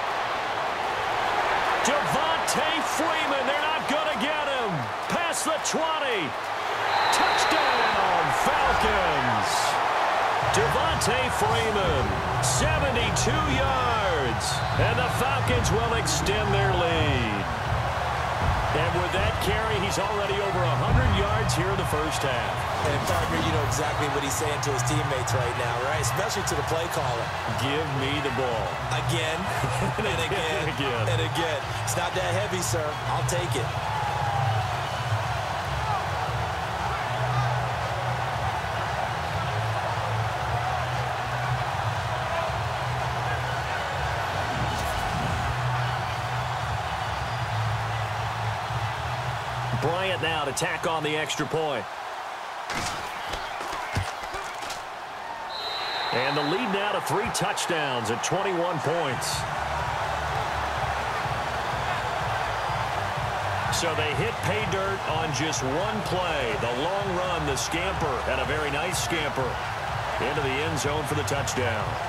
Speaker 2: Devonta Freeman, they're not going to get him. Past the 20. Touchdown, Falcons. Devonta Freeman, 72 yards. And the Falcons will extend their lead. And with that carry, he's already over 100 yards here in the first half.
Speaker 3: And partner, you know exactly what he's saying to his teammates right now, right? Especially to the play caller.
Speaker 2: Give me the ball.
Speaker 3: Again, and again,
Speaker 2: again.
Speaker 3: and again. It's not that heavy, sir. I'll take it.
Speaker 2: On the extra point. And the lead now to three touchdowns at 21 points. So they hit pay dirt on just one play. The long run, the scamper, and a very nice scamper into the end zone for the touchdown.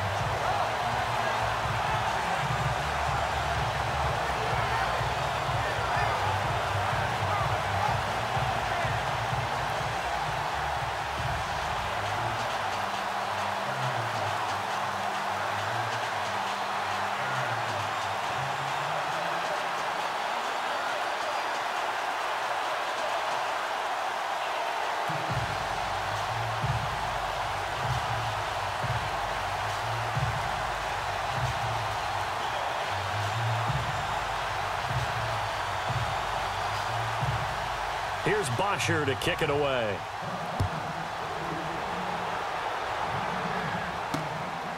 Speaker 2: Bosher to kick it away.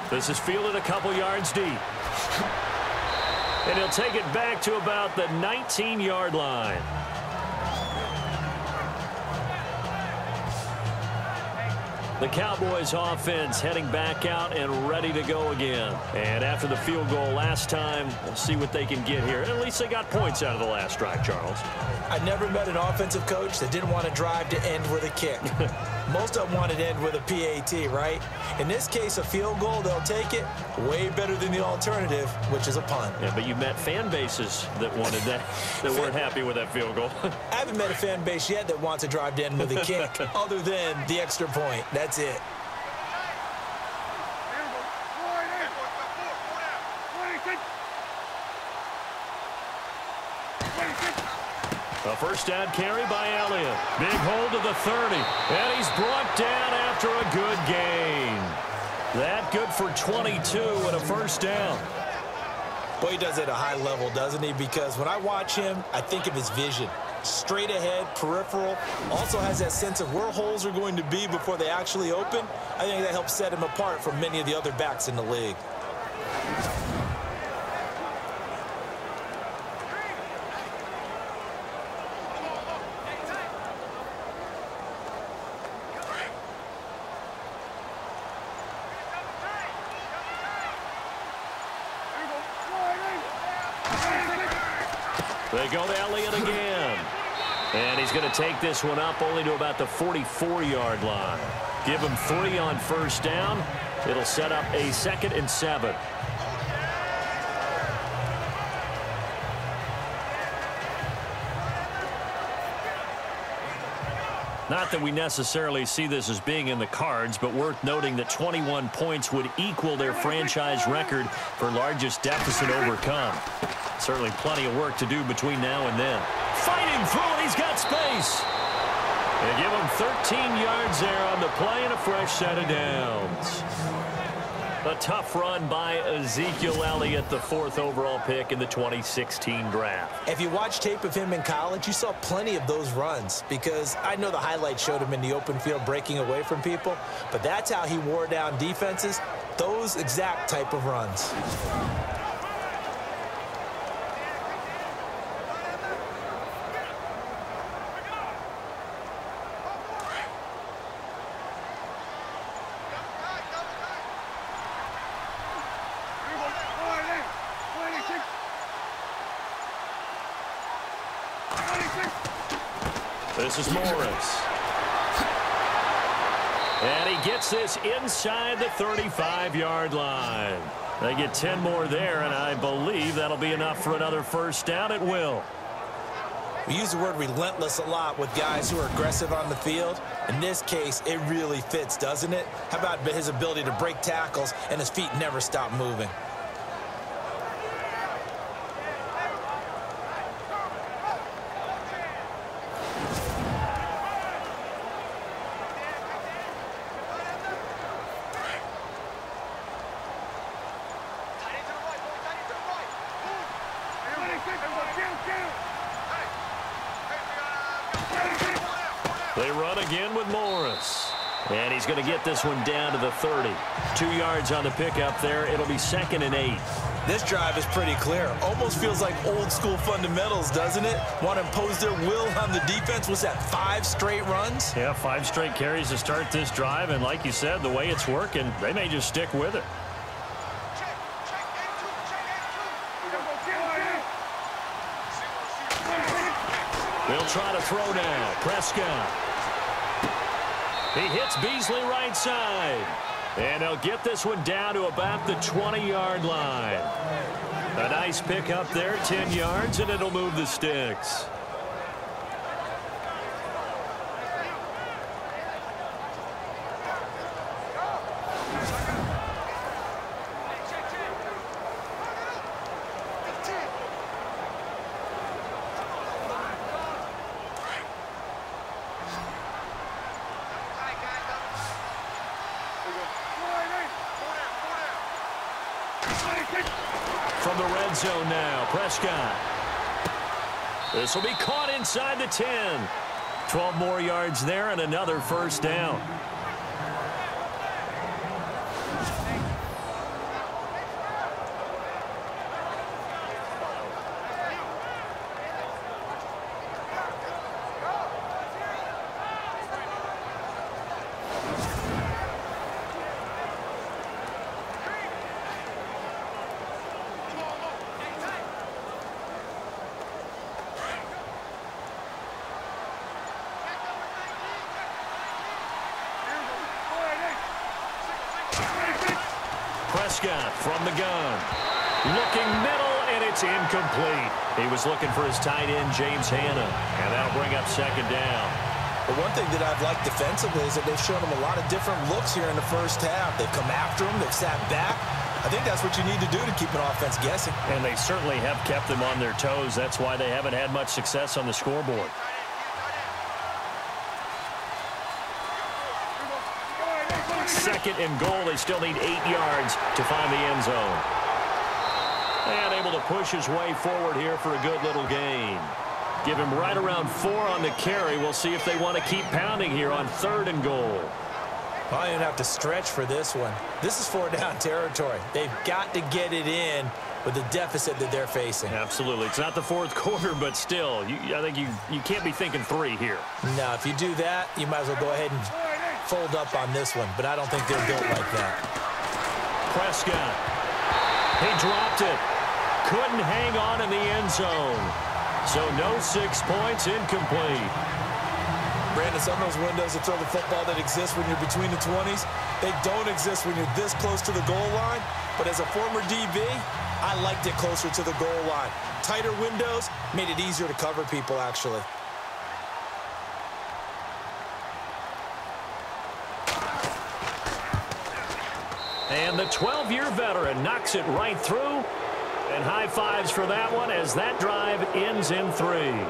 Speaker 2: This is fielded a couple yards deep. And he'll take it back to about the 19-yard line. The Cowboys offense heading back out and ready to go again. And after the field goal last time, we'll see what they can get here. At least they got points out of the last drive, Charles.
Speaker 3: I never met an offensive coach that didn't want to drive to end with a kick. Most of them wanted to end with a PAT, right? In this case, a field goal, they'll take it way better than the alternative, which is a punt.
Speaker 2: Yeah, but you met fan bases that wanted that, that weren't happy with that field goal.
Speaker 3: I haven't met a fan base yet that wants to drive to end with a kick other than the extra point. That's it.
Speaker 2: First down carry by Elliott. Big hold to the 30. And he's brought down after a good gain. That good for 22 and a first down.
Speaker 3: Boy, he does it at a high level, doesn't he? Because when I watch him, I think of his vision. Straight ahead, peripheral. Also has that sense of where holes are going to be before they actually open. I think that helps set him apart from many of the other backs in the league.
Speaker 2: They go to Elliott again. And he's going to take this one up only to about the 44-yard line. Give him three on first down. It'll set up a second and seven. Not that we necessarily see this as being in the cards, but worth noting that 21 points would equal their franchise record for largest deficit overcome. Certainly plenty of work to do between now and then. Fighting through he's got space. They give him 13 yards there on the play and a fresh set of downs. A tough run by Ezekiel Elliott, the fourth overall pick in the 2016 draft.
Speaker 3: If you watch tape of him in college, you saw plenty of those runs because I know the highlights showed him in the open field breaking away from people, but that's how he wore down defenses, those exact type of runs.
Speaker 2: This is Morris. And he gets this inside the 35-yard line. They get 10 more there, and I believe that'll be enough for another first down. It will.
Speaker 3: We use the word relentless a lot with guys who are aggressive on the field. In this case, it really fits, doesn't it? How about his ability to break tackles and his feet never stop moving?
Speaker 2: They run again with Morris. And he's going to get this one down to the 30. Two yards on the pickup there. It'll be second and eight.
Speaker 3: This drive is pretty clear. Almost feels like old school fundamentals, doesn't it? Want to impose their will on the defense. Was that five straight runs?
Speaker 2: Yeah, five straight carries to start this drive. And like you said, the way it's working, they may just stick with it. They'll try to throw now. Prescott. He hits Beasley right side. And they'll get this one down to about the 20-yard line. A nice pick up there, 10 yards, and it'll move the sticks. Zone now, Prescott. This will be caught inside the 10. 12 more yards there and another first down. Prescott from the gun. Looking middle, and it's incomplete. He was looking for his tight end, James Hanna, and that'll bring up second down.
Speaker 3: The one thing that I've liked defensively is that they've shown him a lot of different looks here in the first half. They've come after him. They've sat back. I think that's what you need to do to keep an offense guessing.
Speaker 2: And they certainly have kept them on their toes. That's why they haven't had much success on the scoreboard. Second and goal. They still need eight yards to find the end zone. And able to push his way forward here for a good little gain. Give him right around four on the carry. We'll see if they want to keep pounding here on third and goal.
Speaker 3: I didn't have to stretch for this one. This is four down territory. They've got to get it in with the deficit that they're facing.
Speaker 2: Absolutely. It's not the fourth quarter, but still, you, I think you, you can't be thinking three here.
Speaker 3: Now, if you do that, you might as well go ahead and fold up on this one, but I don't think they're built like that.
Speaker 2: Prescott. He dropped it. Couldn't hang on in the end zone. So no six points, incomplete.
Speaker 3: Brandon, some of those windows to throw the football that exist when you're between the 20s, they don't exist when you're this close to the goal line. But as a former DB, I liked it closer to the goal line. Tighter windows made it easier to cover people, actually.
Speaker 2: And the 12-year veteran knocks it right through. And high fives for that one as that drive ends in three.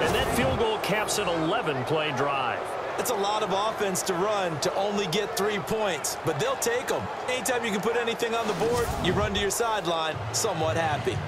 Speaker 2: And that field goal caps an 11-play drive.
Speaker 3: It's a lot of offense to run to only get three points, but they'll take them. Anytime you can put anything on the board, you run to your sideline somewhat happy.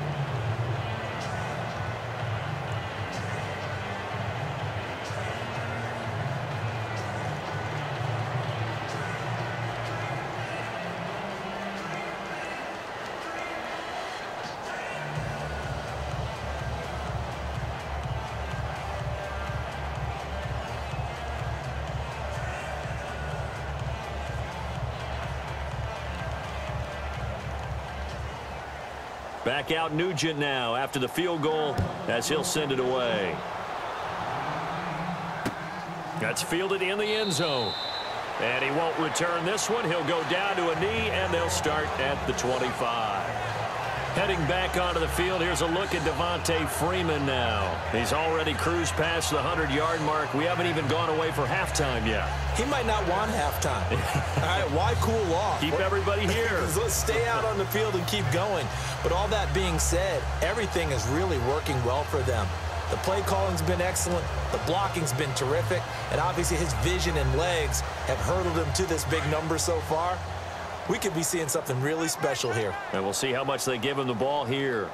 Speaker 2: Back out Nugent now after the field goal as he'll send it away. That's fielded in the end zone. And he won't return this one. He'll go down to a knee, and they'll start at the 25. Heading back onto the field, here's a look at Devonta Freeman now. He's already cruised past the 100-yard mark. We haven't even gone away for halftime yet.
Speaker 3: He might not want halftime. all right, why cool off?
Speaker 2: Keep everybody here.
Speaker 3: Let's stay out on the field and keep going. But all that being said, everything is really working well for them. The play calling's been excellent. The blocking's been terrific. And obviously his vision and legs have hurdled him to this big number so far. We could be seeing something really special here.
Speaker 2: And we'll see how much they give him the ball here.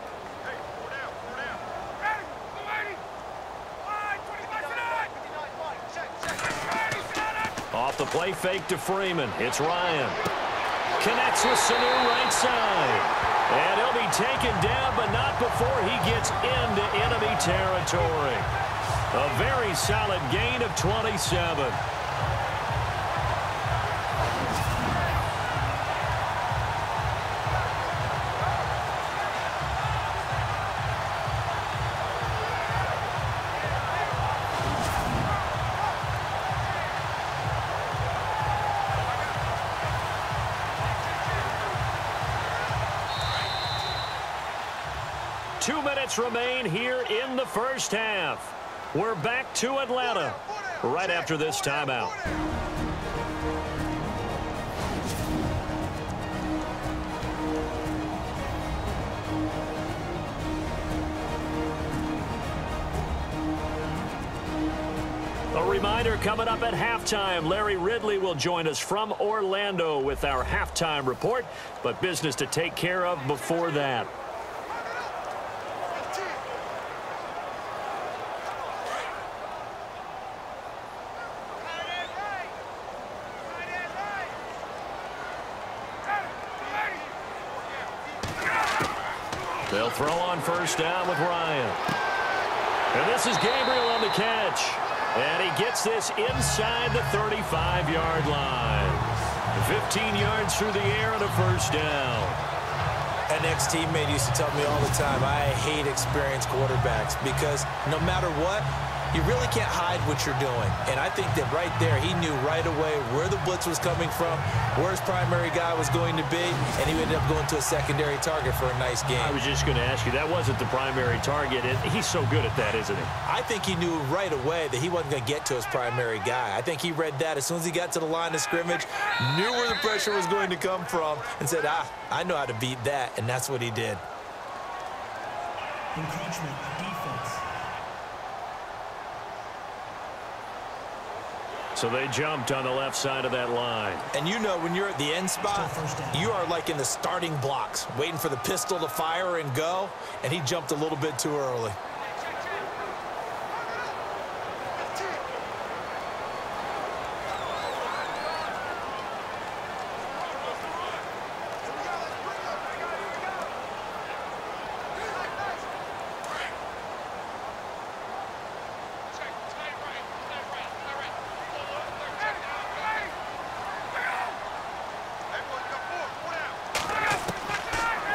Speaker 2: Off the play fake to Freeman. It's Ryan. Connects with Sanu right side. And he'll be taken down, but not before he gets into enemy territory. A very solid gain of 27. Two minutes remain here in the first half. We're back to Atlanta right after this timeout. A reminder coming up at halftime, Larry Ridley will join us from Orlando with our halftime report, but business to take care of before that. Throw on first down with Ryan. And this is Gabriel on the catch. And he gets this inside the 35-yard line. 15 yards through the air and a first down.
Speaker 3: An ex-teammate used to tell me all the time, I hate experienced quarterbacks because no matter what, you really can't hide what you're doing. And I think that right there, he knew right away where the blitz was coming from, where his primary guy was going to be, and he ended up going to a secondary target for a nice game.
Speaker 2: I was just going to ask you, that wasn't the primary target. And he's so good at that, isn't he?
Speaker 3: I think he knew right away that he wasn't going to get to his primary guy. I think he read that as soon as he got to the line of scrimmage, knew where the pressure was going to come from, and said, ah, I know how to beat that, and that's what he did.
Speaker 4: Encroachment defense.
Speaker 2: So they jumped on the left side of that line.
Speaker 3: And you know when you're at the end spot,
Speaker 4: Still first down.
Speaker 3: you are like in the starting blocks, waiting for the pistol to fire and go, and he jumped a little bit too early.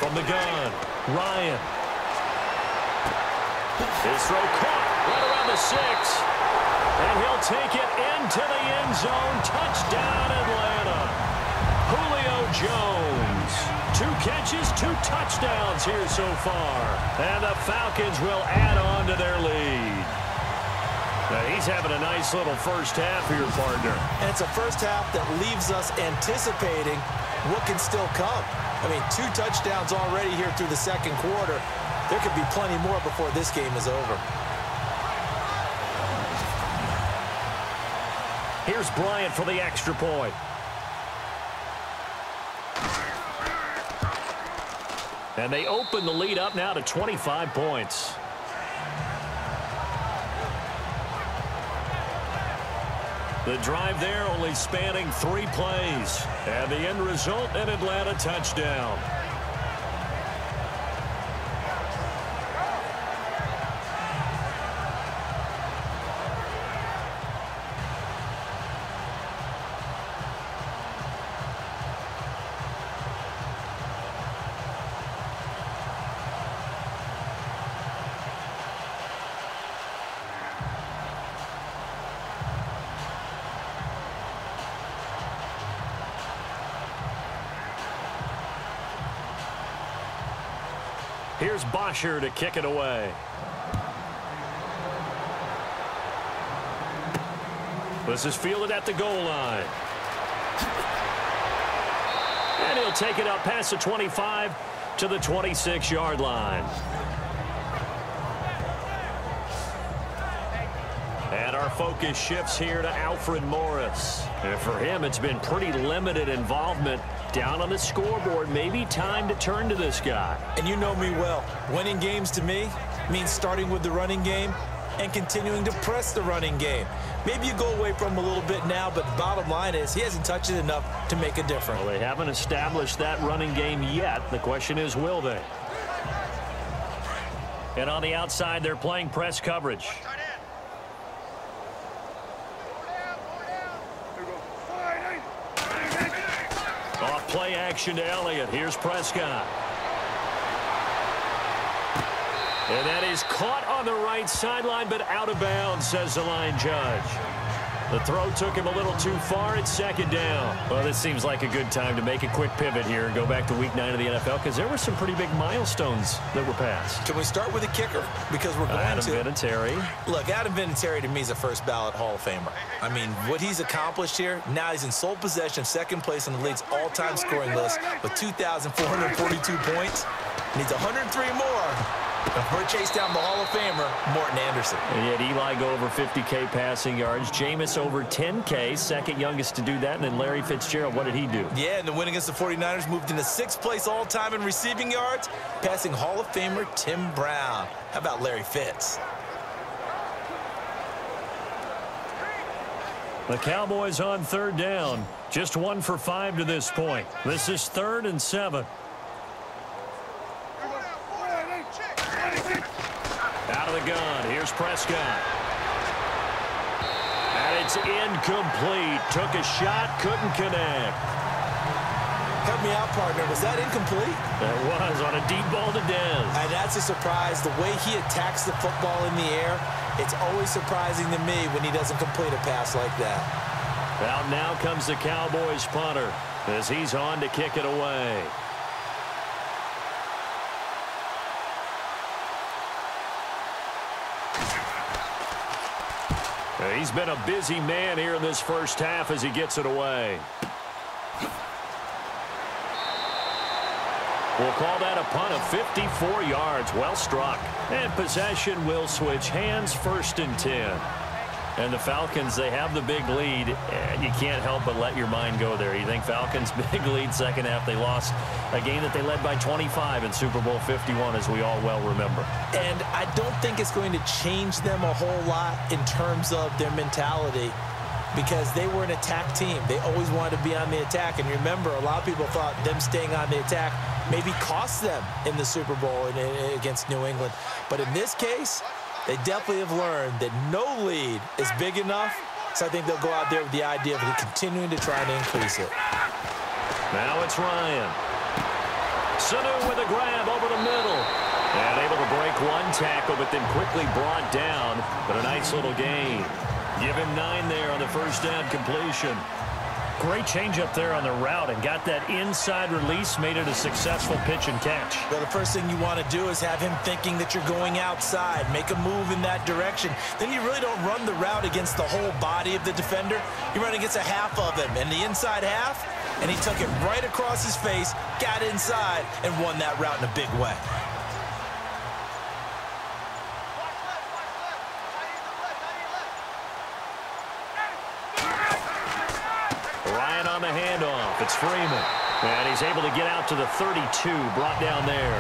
Speaker 2: From the gun, Ryan. His throw caught right around the six. And he'll take it into the end zone. Touchdown, Atlanta. Julio Jones. Two catches, two touchdowns here so far. And the Falcons will add on to their lead. Now, he's having a nice little first half here, partner.
Speaker 3: And it's a first half that leaves us anticipating what can still come. I mean, two touchdowns already here through the second quarter. There could be plenty more before this game is over.
Speaker 2: Here's Bryant for the extra point. And they open the lead up now to 25 points. The drive there only spanning three plays. And the end result, an Atlanta touchdown. Here's Bosher to kick it away. This is fielded at the goal line. And he'll take it up past the 25 to the 26-yard line. And our focus shifts here to Alfred Morris. And for him, it's been pretty limited involvement down on the scoreboard. Maybe time to turn to this guy.
Speaker 3: And you know me well. Winning games to me means starting with the running game and continuing to press the running game. Maybe you go away from him a little bit now, but the bottom line is he hasn't touched it enough to make a difference.
Speaker 2: Well, they haven't established that running game yet. The question is, will they? And on the outside, they're playing press coverage. Off play action to Elliott. Here's Prescott. And that is caught on the right sideline, but out of bounds, says the line judge. The throw took him a little too far. It's second down. Well, this seems like a good time to make a quick pivot here and go back to week nine of the NFL because there were some pretty big milestones that were passed.
Speaker 3: Can we start with the kicker? Because we're going
Speaker 2: Adam
Speaker 3: to.
Speaker 2: Vinatieri.
Speaker 3: Look, Adam Vinatieri to me is a first ballot Hall of Famer. I mean, what he's accomplished here, now he's in sole possession of second place on the league's all-time scoring list with 2,442 points. Needs 103 more. Before chase down the Hall of Famer, Morten Andersen.
Speaker 2: And yet Eli go over 50K passing yards. Jameis over 10K, second youngest to do that. And then Larry Fitzgerald, what did he do?
Speaker 3: Yeah, and the win against the 49ers moved into sixth place all-time in receiving yards, passing Hall of Famer Tim Brown. How about Larry Fitz?
Speaker 2: The Cowboys on third down. Just one for five to this point. This is third and seven. Out of the gun. Here's Prescott. And it's incomplete. Took a shot, couldn't connect.
Speaker 3: Help me out, partner. Was that incomplete?
Speaker 2: That was on a deep ball to Dez.
Speaker 3: And that's a surprise. The way he attacks the football in the air, It's always surprising to me when he doesn't complete a pass like that.
Speaker 2: Out now comes the Cowboys punter as he's on to kick it away. He's been a busy man here in this first half as he gets it away. We'll call that a punt of 54 yards. Well struck. And possession will switch hands first and 10. And the Falcons, they have the big lead, and you can't help but let your mind go there. You think Falcons big lead second half. They lost a game that they led by 25 in Super Bowl 51, as we all well remember.
Speaker 3: And I don't think it's going to change them a whole lot in terms of their mentality because they were an attack team. They always wanted to be on the attack. And remember, a lot of people thought them staying on the attack maybe cost them in the Super Bowl against New England. But in this case, they definitely have learned that no lead is big enough, so I think they'll go out there with the idea of continuing to try and increase it.
Speaker 2: Now it's Ryan. Sanu with a grab over the middle. And able to break one tackle, but then quickly brought down. But a nice little gain. Give him nine there on the first down completion. Great change up there on the route and got that inside release, made it a successful pitch and catch.
Speaker 3: Well, the first thing you want to do is have him thinking that you're going outside, make a move in that direction. Then you really don't run the route against the whole body of the defender. You run against a half of him, and the inside half, and he took it right across his face, got inside, and won that route in a big way.
Speaker 2: On the handoff. It's Freeman. And he's able to get out to the 32, brought down there.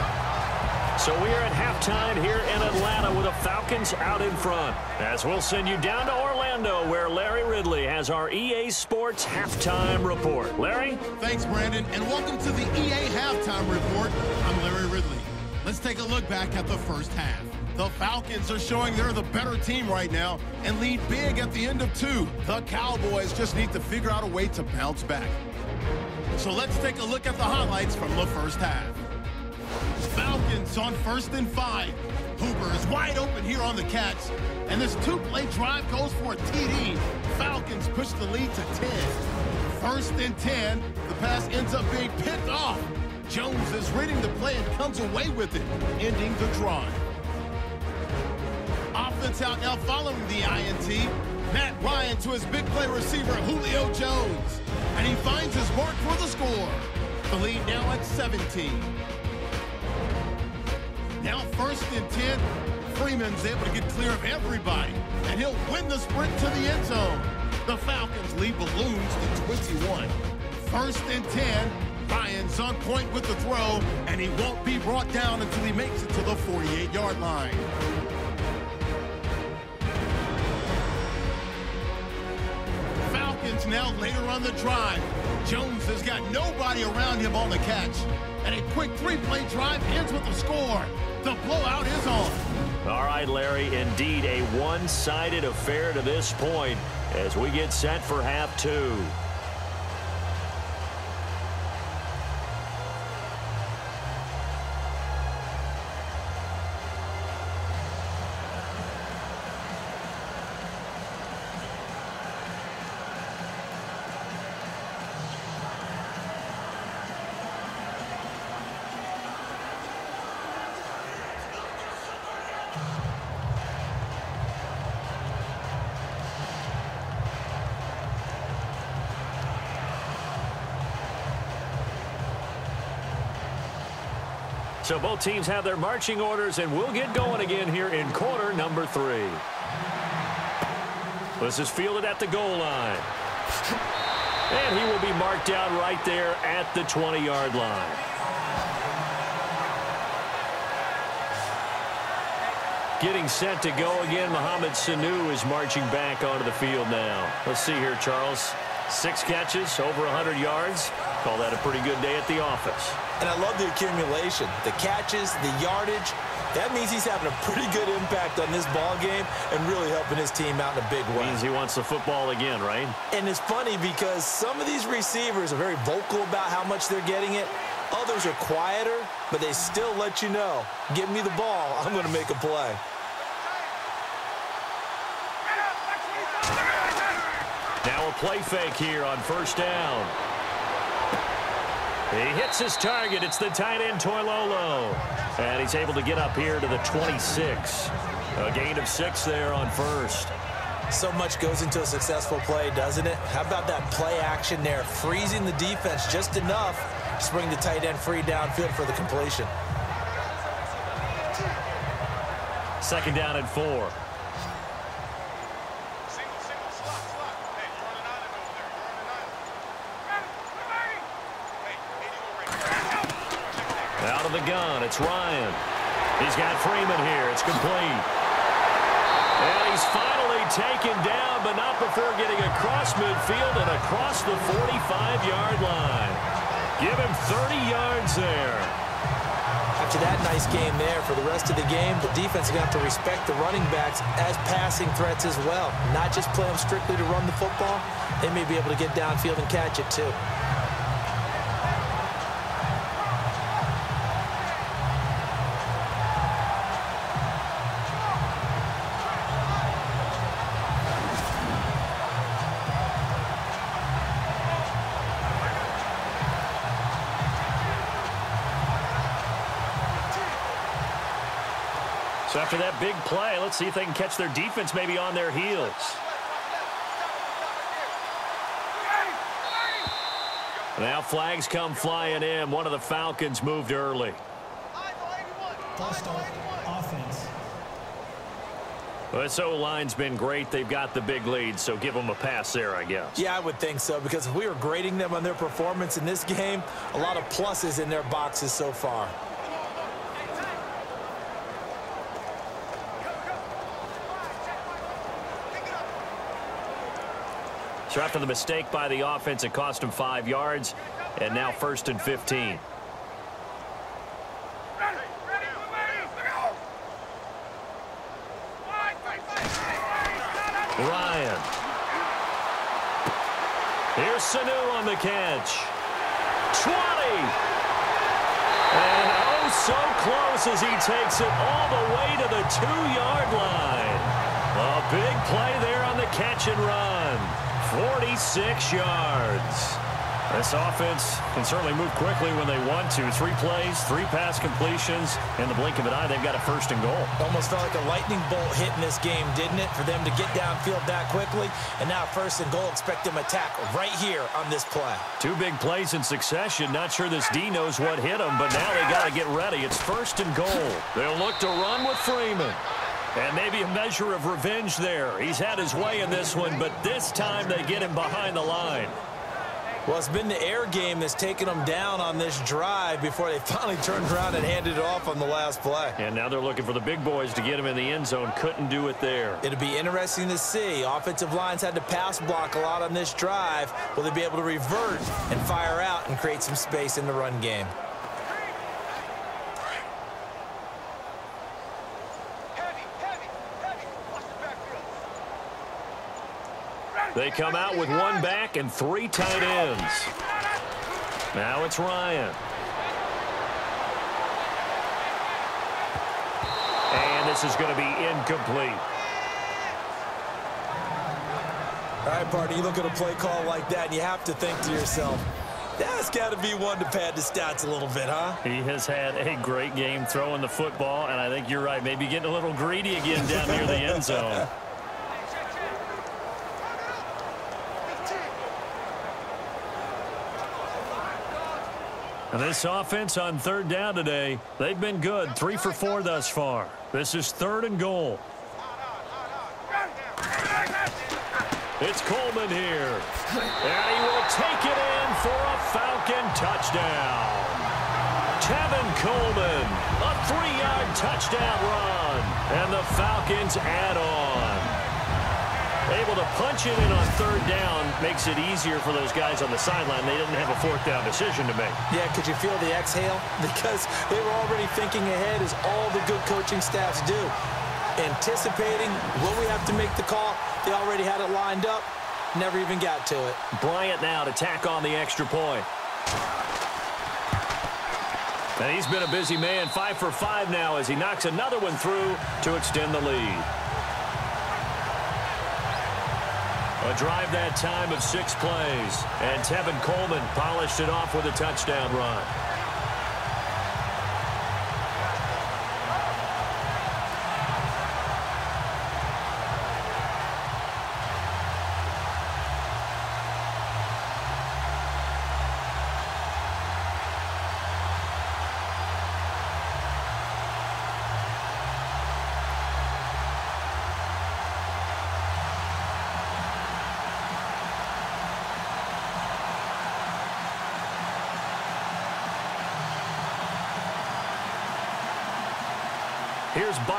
Speaker 2: So we are at halftime here in Atlanta with the Falcons out in front. As we'll send you down to Orlando where Larry Ridley has our EA Sports Halftime Report. Larry?
Speaker 1: Thanks, Brandon, and welcome to the EA Halftime Report. I'm Larry Ridley. Let's take a look back at the first half. The Falcons are showing they're the better team right now and lead big at the end of two. The Cowboys just need to figure out a way to bounce back. So let's take a look at the highlights from the first half. Falcons on first and five. Hooper is wide open here on the catch. And this two-play drive goes for a TD. Falcons push the lead to 10. First and 10. The pass ends up being picked off. Jones is reading the play and comes away with it, ending the drive offense out now following the INT. Matt Ryan to his big play receiver, Julio Jones. And he finds his mark for the score. The lead now at 17. Now first and 10. Freeman's able to get clear of everybody. And he'll win the sprint to the end zone. The Falcons lead balloons to 21. First and 10. Ryan's on point with the throw, and he won't be brought down until he makes it to the 48-yard line. Falcons now later on the drive. Jones has got nobody around him on the catch. And a quick three-play drive ends with a score. The blowout is on.
Speaker 2: All right, Larry, indeed a one-sided affair to this point as we get set for half two. So both teams have their marching orders, and we'll get going again here in quarter number three. This is fielded at the goal line. And he will be marked down right there at the 20-yard line. Getting set to go again, Mohamed Sanu is marching back onto the field now. Let's see here, Charles. Six catches, over 100 yards. Call that a pretty good day at the office.
Speaker 3: And I love the accumulation, the catches, the yardage. That means he's having a pretty good impact on this ball game and really helping his team out in a big way.
Speaker 2: Means he wants the football again, right?
Speaker 3: And it's funny because some of these receivers are very vocal about how much they're getting it. Others are quieter, but they still let you know, give me the ball, I'm going to make a play.
Speaker 2: Now a play fake here on first down. He hits his target. It's the tight end, Toilolo. And he's able to get up here to the 26. A gain of six there on first.
Speaker 3: So much goes into a successful play, doesn't it? How about that play action there? Freezing the defense just enough to bring the tight end free downfield for the completion.
Speaker 2: Second down and four. Of the gun, it's Ryan. He's got Freeman here. It's complete. And he's finally taken down, but not before getting across midfield and across the 45-yard line. Give him 30 yards there.
Speaker 3: After that nice game there, for the rest of the game, the defense is going to have to respect the running backs as passing threats as well. Not just play them strictly to run the football. They may be able to get downfield and catch it, too.
Speaker 2: Let's see if they can catch their defense maybe on their heels. Now flags come flying in. One of the Falcons moved early.
Speaker 4: Offense.
Speaker 2: Well, this O-line's been great. They've got the big lead, so give them a pass there, I guess.
Speaker 3: Yeah, I would think so, because if we were grading them on their performance in this game, a lot of pluses in their boxes so far.
Speaker 2: So after the mistake by the offense, it cost him five yards, and now first and 15. Ryan. Here's Sanu on the catch. 20. And oh, so close as he takes it all the way to the two-yard line. A big play there on the catch and run. 46 yards. This offense can certainly move quickly when they want to. Three plays, three pass completions. In the blink of an eye, they've got a first and goal.
Speaker 3: Almost felt like a lightning bolt hit in this game, didn't it? For them to get downfield that quickly. And now first and goal, expect them to attack right here on this play.
Speaker 2: Two big plays in succession. Not sure this D knows what hit them, but now they got to get ready. It's first and goal. They'll look to run with Freeman. And maybe a measure of revenge there. He's had his way in this one, but this time they get him behind the line.
Speaker 3: Well, it's been the air game that's taken them down on this drive before they finally turned around and handed it off on the last play.
Speaker 2: And now they're looking for the big boys to get him in the end zone. Couldn't do it there.
Speaker 3: It'll be interesting to see. Offensive lines had to pass block a lot on this drive. Will they be able to revert and fire out and create some space in the run game?
Speaker 2: They come out with one back and three tight ends. Now it's Ryan. And this is going to be incomplete.
Speaker 3: All right, partner, you look at a play call like that, and you have to think to yourself, that's got to be one to pad the stats a little bit, huh?
Speaker 2: He has had a great game throwing the football, and I think you're right. Maybe getting a little greedy again down near the end zone. This offense on third down today, they've been good. Three for four thus far. This is third and goal. It's Coleman here. And he will take it in for a Falcon touchdown. Tevin Coleman, a three-yard touchdown run. And the Falcons add on. Able to punch it in on third down makes it easier for those guys on the sideline. They didn't have a fourth down decision to make.
Speaker 3: Yeah, could you feel the exhale? Because they were already thinking ahead as all the good coaching staffs do. Anticipating, will we have to make the call? They already had it lined up. Never even got to it.
Speaker 2: Bryant now to tack on the extra point. And he's been a busy man, five for five now as he knocks another one through to extend the lead. A drive that time of six plays. And Tevin Coleman polished it off with a touchdown run.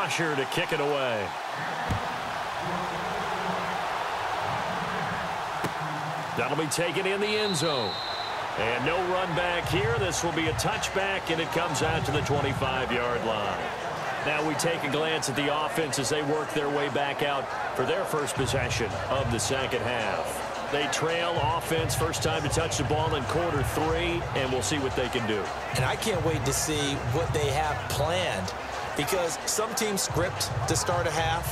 Speaker 2: To kick it away. That'll be taken in the end zone. And no run back here. This will be a touchback, and it comes out to the 25-yard line. Now we take a glance at the offense as they work their way back out for their first possession of the second half. They trail offense first time to touch the ball in quarter three, and we'll see what they can do.
Speaker 3: And I can't wait to see what they have planned because some teams script to start a half.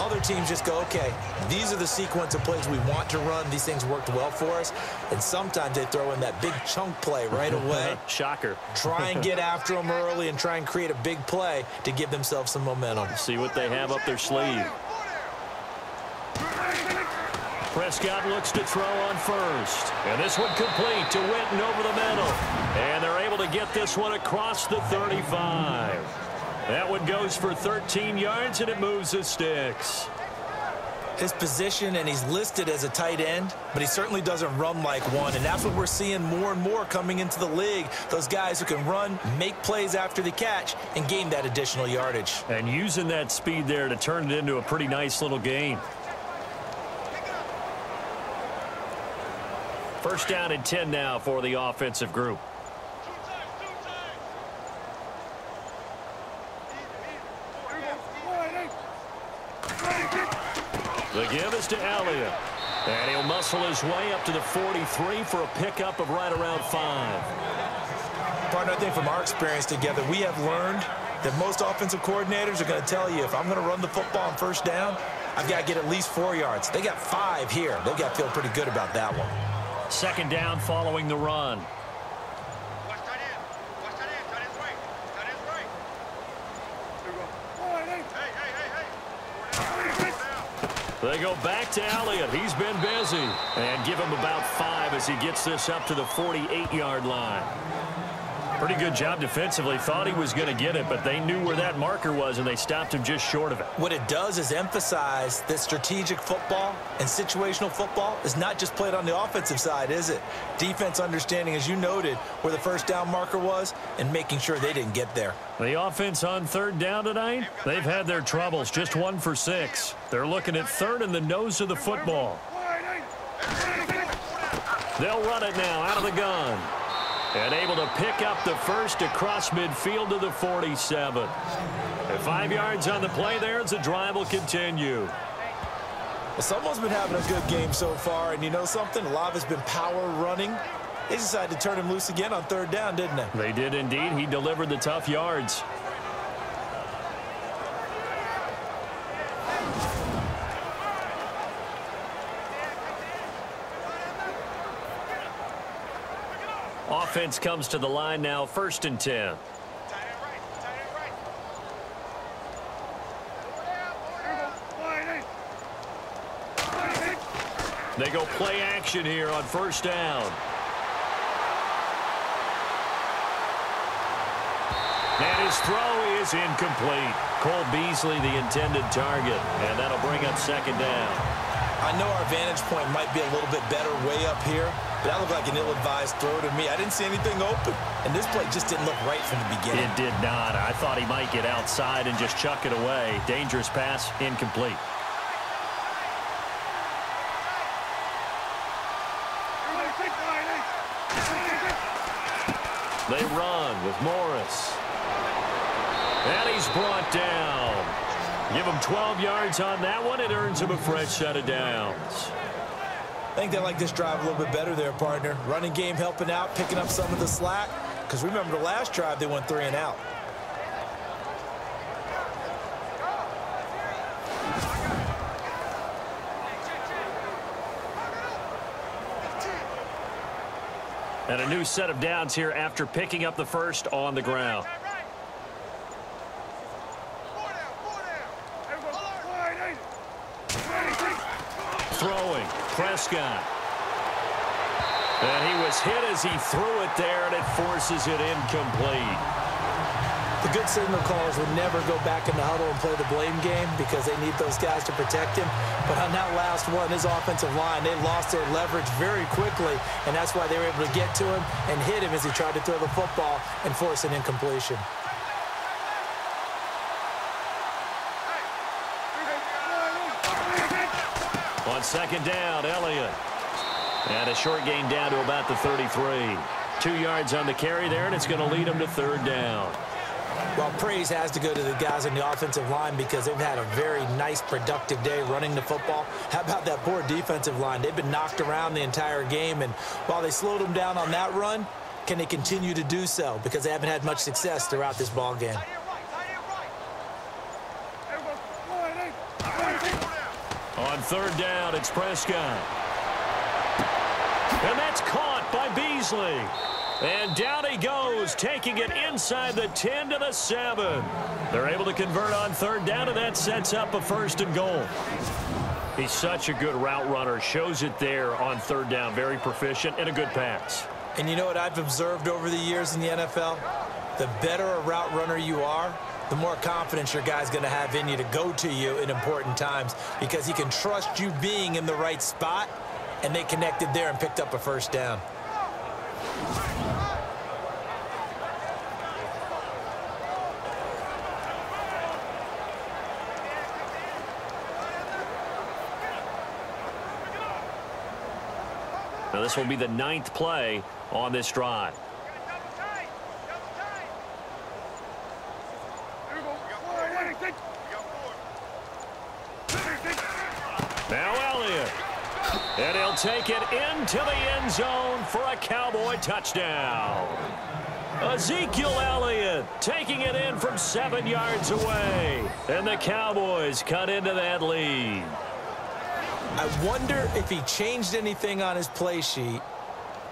Speaker 3: Other teams just go, okay, these are the sequence of plays we want to run. These things worked well for us. And sometimes they throw in that big chunk play right away.
Speaker 2: Shocker.
Speaker 3: try and get after them early and try and create a big play to give themselves some momentum.
Speaker 2: See what they have up their sleeve. Prescott looks to throw on first. And this one complete to Witten over the middle. And they're able to get this one across the 35. That one goes for 13 yards, and it moves the sticks.
Speaker 3: His position, and he's listed as a tight end, but he certainly doesn't run like one, and that's what we're seeing more and more coming into the league. Those guys who can run, make plays after the catch, and gain that additional yardage.
Speaker 2: And using that speed there to turn it into a pretty nice little game. First down and 10 now for the offensive group. The give is to Elliott. And he'll muscle his way up to the 43 for a pickup of right around five.
Speaker 3: Partner, I think from our experience together, we have learned that most offensive coordinators are going to tell you if I'm going to run the football on first down, I've got to get at least four yards. They got five here. They've got to feel pretty good about that one.
Speaker 2: Second down following the run. They go back to Elliott. He's been busy. And give him about five as he gets this up to the 48-yard line. Pretty good job defensively. Thought he was going to get it, but they knew where that marker was, and they stopped him just short of it.
Speaker 3: What it does is emphasize that strategic football and situational football is not just played on the offensive side, is it? Defense understanding, as you noted, where the first down marker was and making sure they didn't get there.
Speaker 2: The offense on third down tonight, they've had their troubles, just one for six. They're looking at third in the nose of the football. They'll run it now out of the gun. And able to pick up the first across midfield to the 47. And five yards on the play there as the drive will continue.
Speaker 3: Well, someone's been having a good game so far, and you know something? Of it's been power running. They decided to turn him loose again on third down, didn't they?
Speaker 2: They did indeed. He delivered the tough yards. Offense comes to the line now, first and 10. They go play action here on first down. And his throw is incomplete. Cole Beasley, the intended target. And that'll bring up second down.
Speaker 3: I know our vantage point might be a little bit better way up here, that looked like an ill-advised throw to me. I didn't see anything open, and this play just didn't look right from the beginning.
Speaker 2: It did not. I thought he might get outside and just chuck it away. Dangerous pass, incomplete. They run with Morris. And he's brought down. Give him 12 yards on that one. It earns him a fresh set of downs.
Speaker 3: I think they like this drive a little bit better there, partner. Running game helping out, picking up some of the slack. Because remember, the last drive, they went three and out.
Speaker 2: And a new set of downs here after picking up the first on the ground. Throwing. Prescott. And he was hit as he threw it there, and it forces it incomplete.
Speaker 3: The good signal callers would never go back in the huddle and play the blame game because they need those guys to protect him. But on that last one, his offensive line, they lost their leverage very quickly, and that's why they were able to get to him and hit him as he tried to throw the football and force an incompletion.
Speaker 2: On second down, Elliott. And a short gain down to about the 33. Two yards on the carry there, and it's going to lead them to third down.
Speaker 3: Well, praise has to go to the guys on the offensive line because they've had a very nice, productive day running the football. How about that poor defensive line? They've been knocked around the entire game, and while they slowed them down on that run, can they continue to do so? Because they haven't had much success throughout this ball game.
Speaker 2: On third down, it's Prescott. And that's caught by Beasley. And down he goes, taking it inside the 10 to the 7. They're able to convert on third down, and that sets up a first and goal. He's such a good route runner. Shows it there on third down. Very proficient and a good pass.
Speaker 3: And you know what I've observed over the years in the NFL? The better a route runner you are, the more confidence your guy's going to have in you to go to you in important times because he can trust you being in the right spot, and they connected there and picked up a first down.
Speaker 2: Now this will be the ninth play on this drive. Now Elliott. And he'll take it into the end zone for a Cowboy touchdown. Ezekiel Elliott taking it in from seven yards away. And the Cowboys cut into that lead.
Speaker 3: I wonder if he changed anything on his play sheet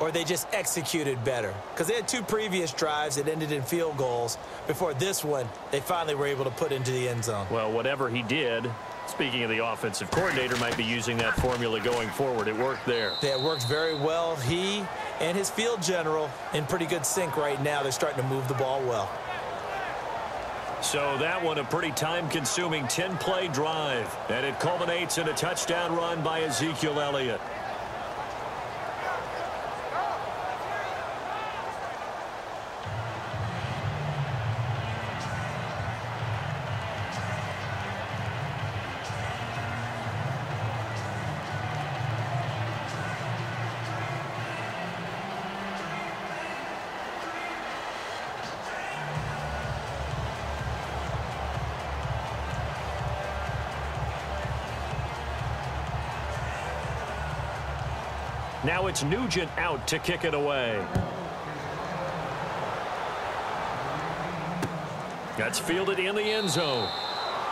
Speaker 3: or they just executed better. Because they had two previous drives that ended in field goals. Before this one, they finally were able to put into the end zone.
Speaker 2: Well, whatever he did, speaking of the offensive coordinator, might be using that formula going forward. It worked there.
Speaker 3: Yeah, it worked very well. He and his field general in pretty good sync right now. They're starting to move the ball well.
Speaker 2: So that one a pretty time-consuming 10-play drive. And it culminates in a touchdown run by Ezekiel Elliott. Now it's Nugent out to kick it away. That's fielded in the end zone.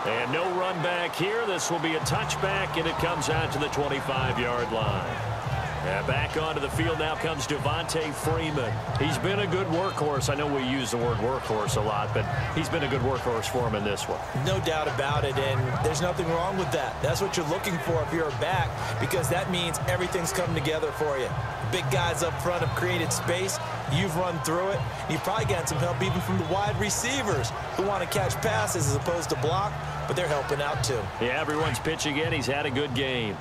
Speaker 2: And no run back here. This will be a touchback, and it comes out to the 25-yard line. Yeah, back onto the field now comes Devonta Freeman. He's been a good workhorse. I know we use the word workhorse a lot, but he's been a good workhorse for him in this one.
Speaker 3: No doubt about it, and there's nothing wrong with that. That's what you're looking for if you're a back, because that means everything's coming together for you. Big guys up front have created space. You've run through it. You've probably gotten some help even from the wide receivers who want to catch passes as opposed to block, but they're helping out too.
Speaker 2: Yeah, everyone's pitching in. He's had a good game.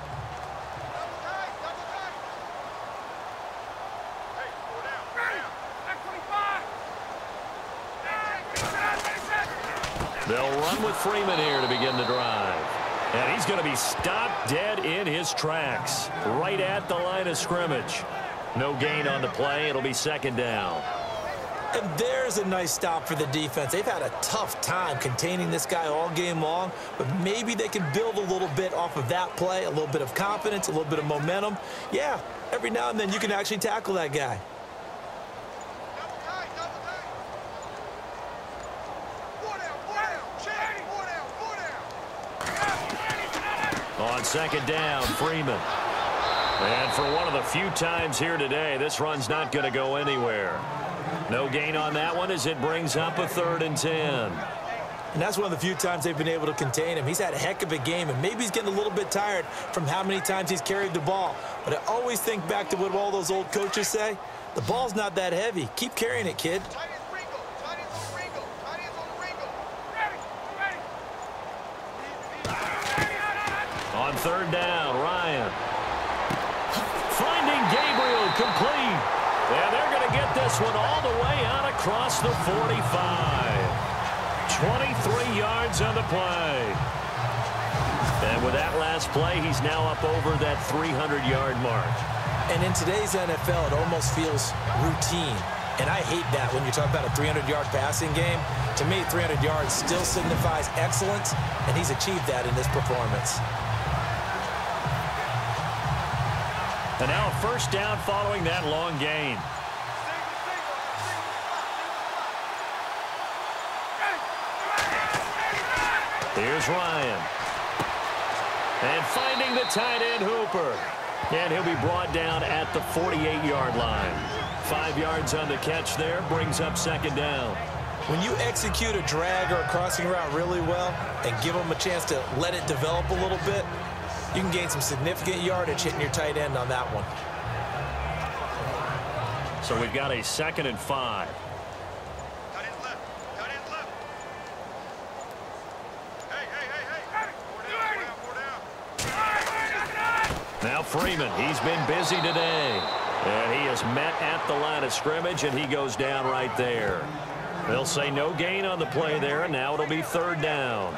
Speaker 2: With Freeman here to begin the drive. And he's going to be stopped dead in his tracks, right at the line of scrimmage. No gain on the play. It'll be second down.
Speaker 3: And there's a nice stop for the defense. They've had a tough time containing this guy all game long, but maybe they can build a little bit off of that play, a little bit of confidence, a little bit of momentum. Yeah, every now and then you can actually tackle that guy.
Speaker 2: On second down, Freeman. And for one of the few times here today, this run's not going to go anywhere. No gain on that one as it brings up a third and 10.
Speaker 3: And that's one of the few times they've been able to contain him. He's had a heck of a game, and maybe he's getting a little bit tired from how many times he's carried the ball. But I always think back to what all those old coaches say. The ball's not that heavy. Keep carrying it, kid.
Speaker 2: On third down, Ryan. Finding Gabriel complete. And they're going to get this one all the way out across the 45. 23 yards on the play. And with that last play, he's now up over that 300-yard mark.
Speaker 3: And in today's NFL, it almost feels routine. And I hate that when you talk about a 300-yard passing game. To me, 300 yards still signifies excellence, and he's achieved that in this performance.
Speaker 2: And now first down following that long gain. Here's Ryan. And finding the tight end Hooper. And he'll be brought down at the 48-yard line. Five yards on the catch there brings up second down.
Speaker 3: When you execute a drag or a crossing route really well and give them a chance to let it develop a little bit, you can gain some significant yardage hitting your tight end on that one.
Speaker 2: So we've got a second and five. Now Freeman, he's been busy today. And he is met at the line of scrimmage, and he goes down right there. They'll say no gain on the play there, and now it'll be third down.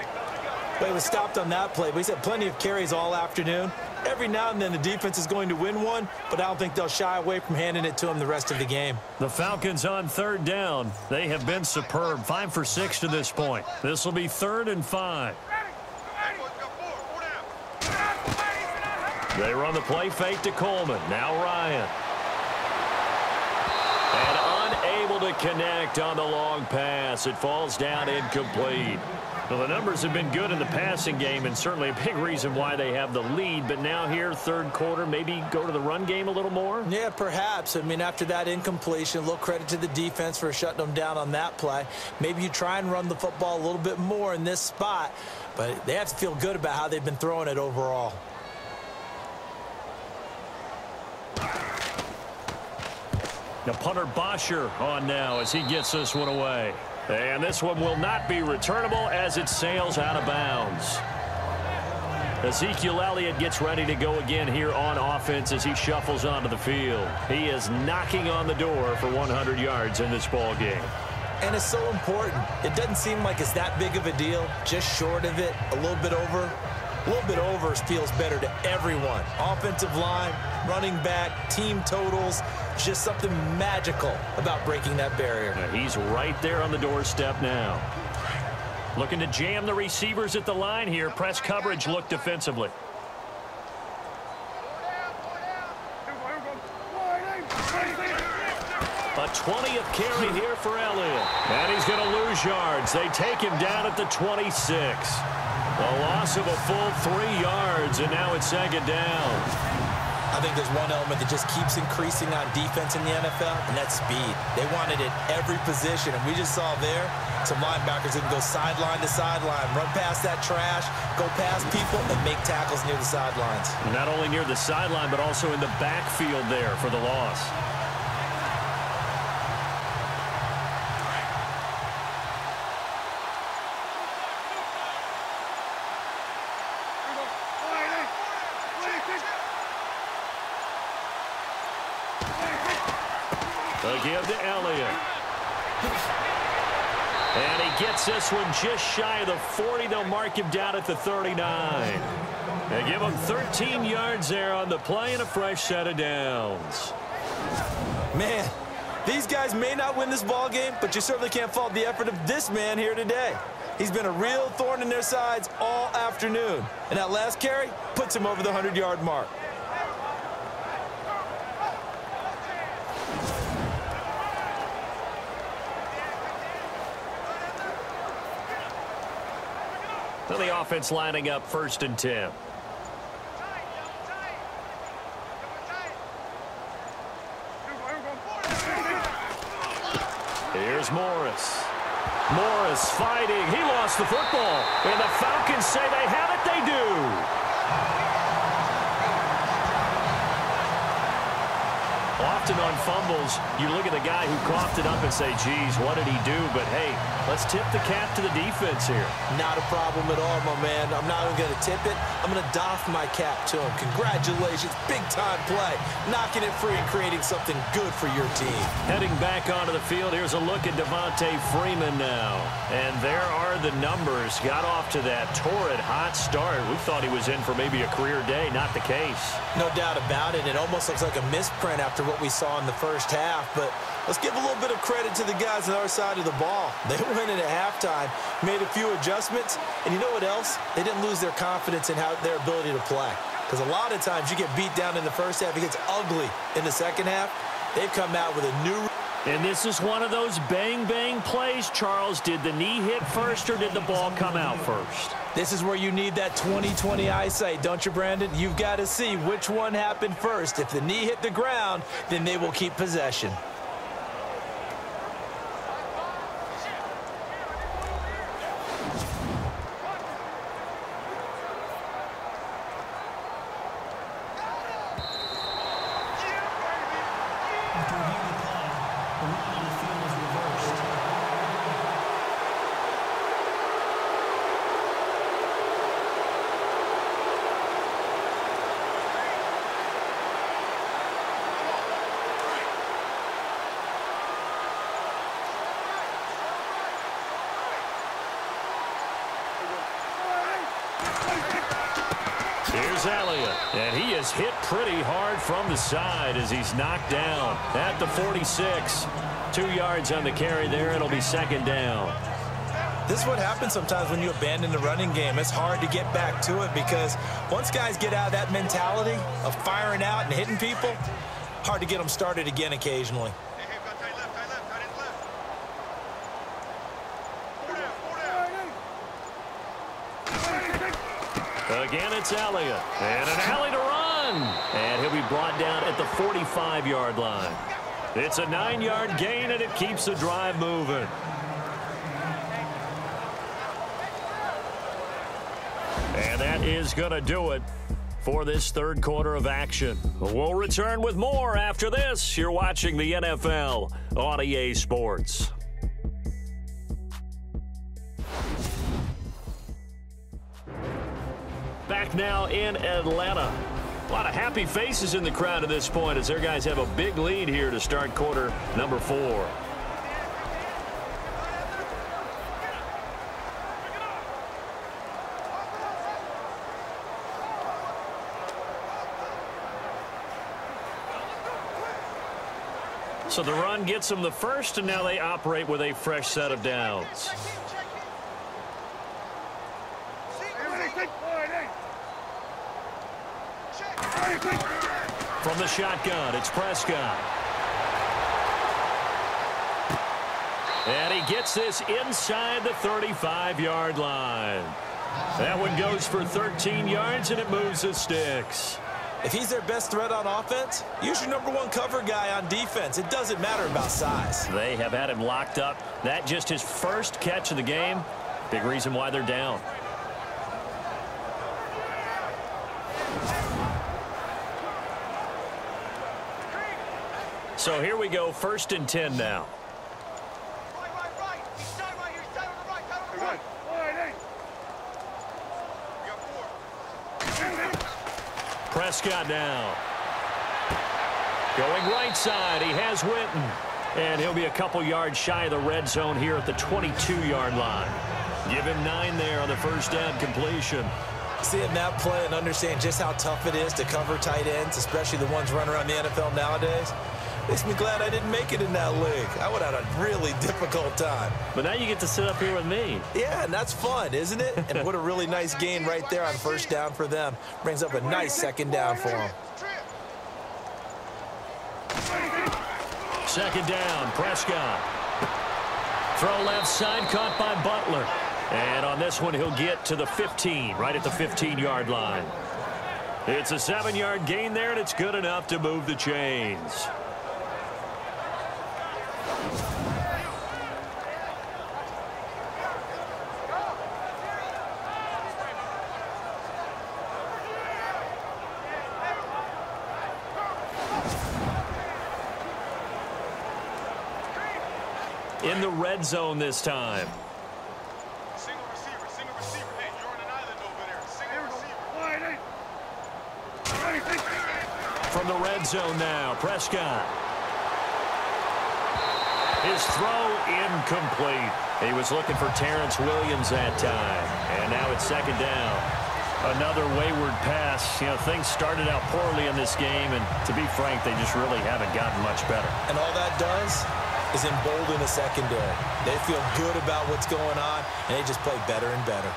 Speaker 3: Well, he was stopped on that play, but he's had plenty of carries all afternoon. Every now and then the defense is going to win one, but I don't think they'll shy away from handing it to him the rest of the game.
Speaker 2: The Falcons on third down. They have been superb. Five for six to this point. This will be third and five. They run the play fake to Coleman. Now Ryan. And unable to connect on the long pass. It falls down incomplete. Well, the numbers have been good in the passing game and certainly a big reason why they have the lead. But now here, third quarter, maybe go to the run game a little more?
Speaker 3: Yeah, perhaps. I mean, after that incompletion, a little credit to the defense for shutting them down on that play. Maybe you try and run the football a little bit more in this spot. But they have to feel good about how they've been throwing it overall.
Speaker 2: The punter Bosher on now as he gets this one away. And this one will not be returnable as it sails out of bounds. Ezekiel Elliott gets ready to go again here on offense as he shuffles onto the field. He is knocking on the door for 100 yards in this ball game.
Speaker 3: And it's so important. It doesn't seem like it's that big of a deal. Just short of it, a little bit over. Little bit over feels better to everyone. Offensive line, running back, team totals, just something magical about breaking that barrier.
Speaker 2: He's right there on the doorstep now. Looking to jam the receivers at the line here. Press coverage look defensively. A 20th carry here for Elliott. And he's going to lose yards. They take him down at the 26. A loss of a full three yards, and now it's second down.
Speaker 3: I think there's one element that just keeps increasing on defense in the NFL, and that's speed. They want it every position, and we just saw there some linebackers that can go sideline to sideline, run past that trash, go past people, and make tackles near the sidelines.
Speaker 2: Not only near the sideline, but also in the backfield there for the loss. They give to Elliott. And he gets this one just shy of the 40. They'll mark him down at the 39. They give him 13 yards there on the play and a fresh set of downs.
Speaker 3: Man, these guys may not win this ball game, but you certainly can't fault the effort of this man here today. He's been a real thorn in their sides all afternoon. And that last carry puts him over the 100-yard mark.
Speaker 2: So the offense lining up first and 10. Here's Morris. Morris fighting. He lost the football. And the Falcons say they have it. They do. Often on fumbles, you look at the guy who coughed it up and say, geez, what did he do? But, hey, let's tip the cap to the defense here.
Speaker 3: Not a problem at all, my man. I'm not even going to tip it. I'm going to doff my cap to him. Congratulations. Big-time play. Knocking it free and creating something good for your team.
Speaker 2: Heading back onto the field, here's a look at Devonta Freeman now. And there are the numbers. Got off to that torrid hot start. We thought he was in for maybe a career day. Not the case.
Speaker 3: No doubt about it. It almost looks like a misprint after what we saw in the first half, but let's give a little bit of credit to the guys on our side of the ball. They went in at halftime, made a few adjustments, and you know what else? They didn't lose their confidence in how their ability to play. Because a lot of times you get beat down in the first half, it gets ugly in the second half. They've come out with a new
Speaker 2: and this is one of those bang-bang plays, Charles. Did the knee hit first or did the ball come out first?
Speaker 3: This is where you need that 20-20 eyesight, don't you, Brandon? You've got to see which one happened first. If the knee hit the ground, then they will keep possession.
Speaker 2: And he is hit pretty hard from the side as he's knocked down at the 46. Two yards on the carry there. It'll be second down.
Speaker 3: This is what happens sometimes when you abandon the running game. It's hard to get back to it because once guys get out of that mentality of firing out and hitting people, hard to get them started again occasionally.
Speaker 2: Again, it's Elliott. And an alley to run. And he'll be brought down at the 45-yard line. It's a nine-yard gain, and it keeps the drive moving. And that is going to do it for this third quarter of action. We'll return with more after this. You're watching the NFL on EA Sports. In Atlanta. A lot of happy faces in the crowd at this point as their guys have a big lead here to start quarter number four. So the run gets them the first, and now they operate with a fresh set of downs. From the shotgun, it's Prescott. And he gets this inside the 35-yard line. That one goes for 13 yards, and it moves the sticks.
Speaker 3: If he's their best threat on offense, use your number one cover guy on defense. It doesn't matter about size.
Speaker 2: They have had him locked up. That just his first catch of the game. Big reason why they're down. So here we go, first and 10 now. Prescott now. Going right side, he has Witten. And he'll be a couple yards shy of the red zone here at the 22-yard line. Give him nine there on the first down completion.
Speaker 3: Seeing that play and understand just how tough it is to cover tight ends, especially the ones running around the NFL nowadays, Makes me glad I didn't make it in that league. I would have had a really difficult time.
Speaker 2: But now you get to sit up here with me.
Speaker 3: Yeah, and that's fun, isn't it? and what a really nice gain right there on first down for them. Brings up a nice second down for them.
Speaker 2: Second down, Prescott. Throw left side, caught by Butler. And on this one, he'll get to the 15, right at the 15-yard line. It's a seven-yard gain there, and it's good enough to move the chains. In the red zone this time.
Speaker 6: Single receiver, single receiver. Hey, you're on an island over there. Single receiver.
Speaker 2: From the red zone now, Prescott. His throw incomplete. He was looking for Terrance Williams that time. And now it's second down. Another wayward pass. You know, things started out poorly in this game, and to be frank, they just really haven't gotten much better.
Speaker 3: And all that does is embolden the secondary. They feel good about what's going on, and they just play better and better.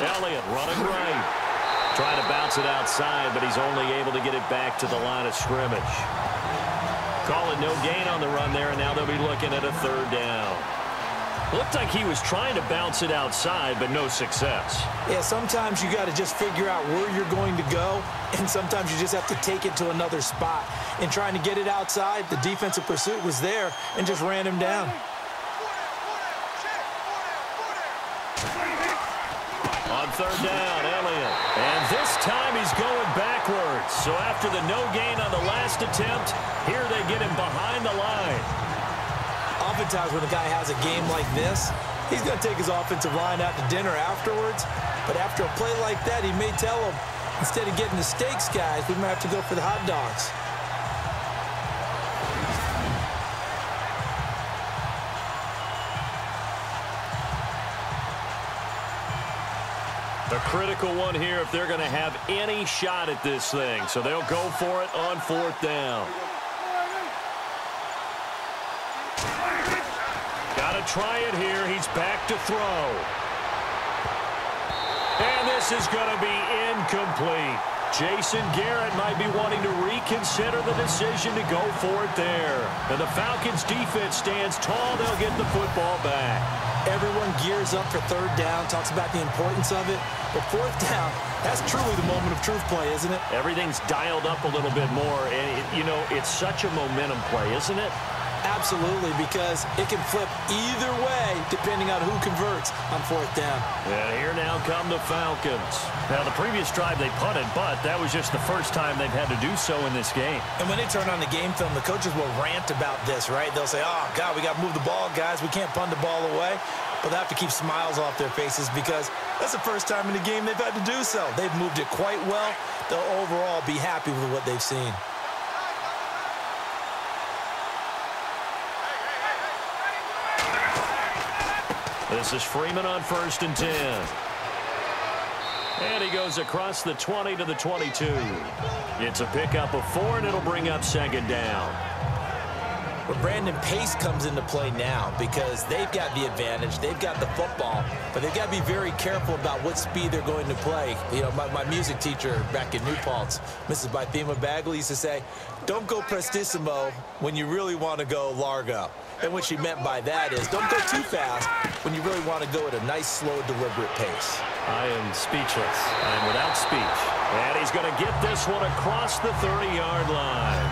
Speaker 2: Elliott running right. Trying to bounce it outside, but he's only able to get it back to the line of scrimmage. Call it no gain on the run there, and now they'll be looking at a third down. Looked like he was trying to bounce it outside, but no success.
Speaker 3: Yeah, sometimes you got to just figure out where you're going to go, and sometimes you just have to take it to another spot. In trying to get it outside, the defensive pursuit was there and just ran him down.
Speaker 2: On third down, Elliott. And this time he's going backwards. So after the no gain on the last attempt, here they get him behind the line.
Speaker 3: Oftentimes when a guy has a game like this, he's going to take his offensive line out to dinner afterwards. But after a play like that, he may tell them, instead of getting the steaks, guys, we might have to go for the hot dogs.
Speaker 2: The critical one here if they're going to have any shot at this thing. So they'll go for it on fourth down. Got to try it here. He's back to throw. And this is going to be incomplete. Jason Garrett might be wanting to reconsider the decision to go for it there. And the Falcons defense stands tall. They'll get the football back.
Speaker 3: Everyone gears up for third down, talks about the importance of it. But fourth down, that's truly the moment of truth play, isn't it?
Speaker 2: Everything's dialed up a little bit more. And, it, you know, it's such a momentum play, isn't it?
Speaker 3: Absolutely, because it can flip either way depending on who converts on fourth down.
Speaker 2: And here now come the Falcons. Now, the previous drive they punted, but that was just the first time they've had to do so in this game.
Speaker 3: And when they turn on the game film, the coaches will rant about this, right? They'll say, oh, God, we got to move the ball, guys. We can't punt the ball away. But they have to keep smiles off their faces because that's the first time in the game they've had to do so. They've moved it quite well. They'll overall be happy with what they've seen.
Speaker 2: This is Freeman on first and 10. And he goes across the 20 to the 22. It's a pickup of four, and it'll bring up second down.
Speaker 3: But Brandon Pace comes into play now because they've got the advantage. They've got the football, but they've got to be very careful about what speed they're going to play. You know, my, my music teacher back in New Paltz, Mrs. Bythema Bagley, used to say, don't go prestissimo when you really want to go largo. And what she meant by that is don't go too fast when you really want to go at a nice, slow, deliberate pace.
Speaker 2: I am speechless. I am without speech. And he's going to get this one across the 30-yard line.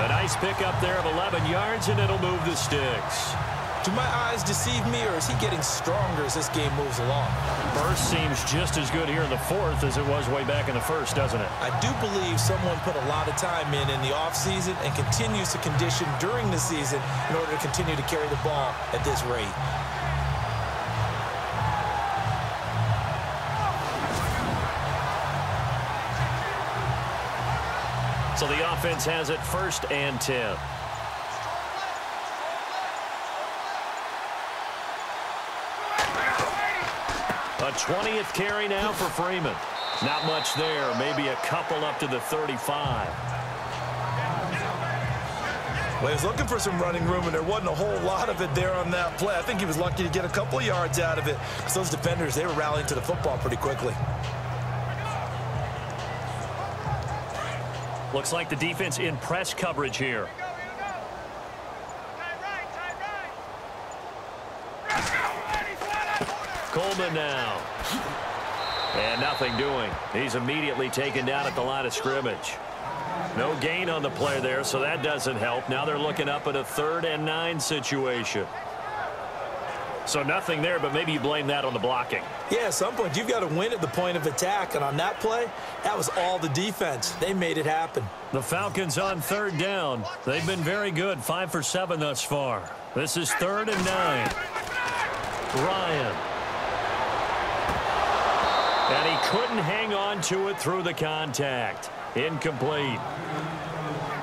Speaker 2: A nice pickup there of 11 yards, and it'll move the sticks.
Speaker 3: Do my eyes deceive me, or is he getting stronger as this game moves along?
Speaker 2: Burst seems just as good here in the fourth as it was way back in the first, doesn't it?
Speaker 3: I do believe someone put a lot of time in in the offseason and continues to condition during the season in order to continue to carry the ball at this rate.
Speaker 2: So the offense has it first and 10. 20th carry now for Freeman. Not much there. Maybe a couple up to the 35.
Speaker 3: Well, he was looking for some running room, and there wasn't a whole lot of it there on that play. I think he was lucky to get a couple yards out of it because those defenders, they were rallying to the football pretty quickly.
Speaker 2: Looks like the defense in press coverage here. Now. And nothing doing. He's immediately taken down at the line of scrimmage. No gain on the play there, so that doesn't help. Now they're looking up at a third and nine situation. So nothing there, but maybe you blame that on the blocking.
Speaker 3: Yeah, at some point, you've got to win at the point of attack. And on that play, that was all the defense. They made it happen.
Speaker 2: The Falcons on third down. They've been very good, five for seven thus far. This is third and nine. Ryan. And he couldn't hang on to it through the contact. Incomplete.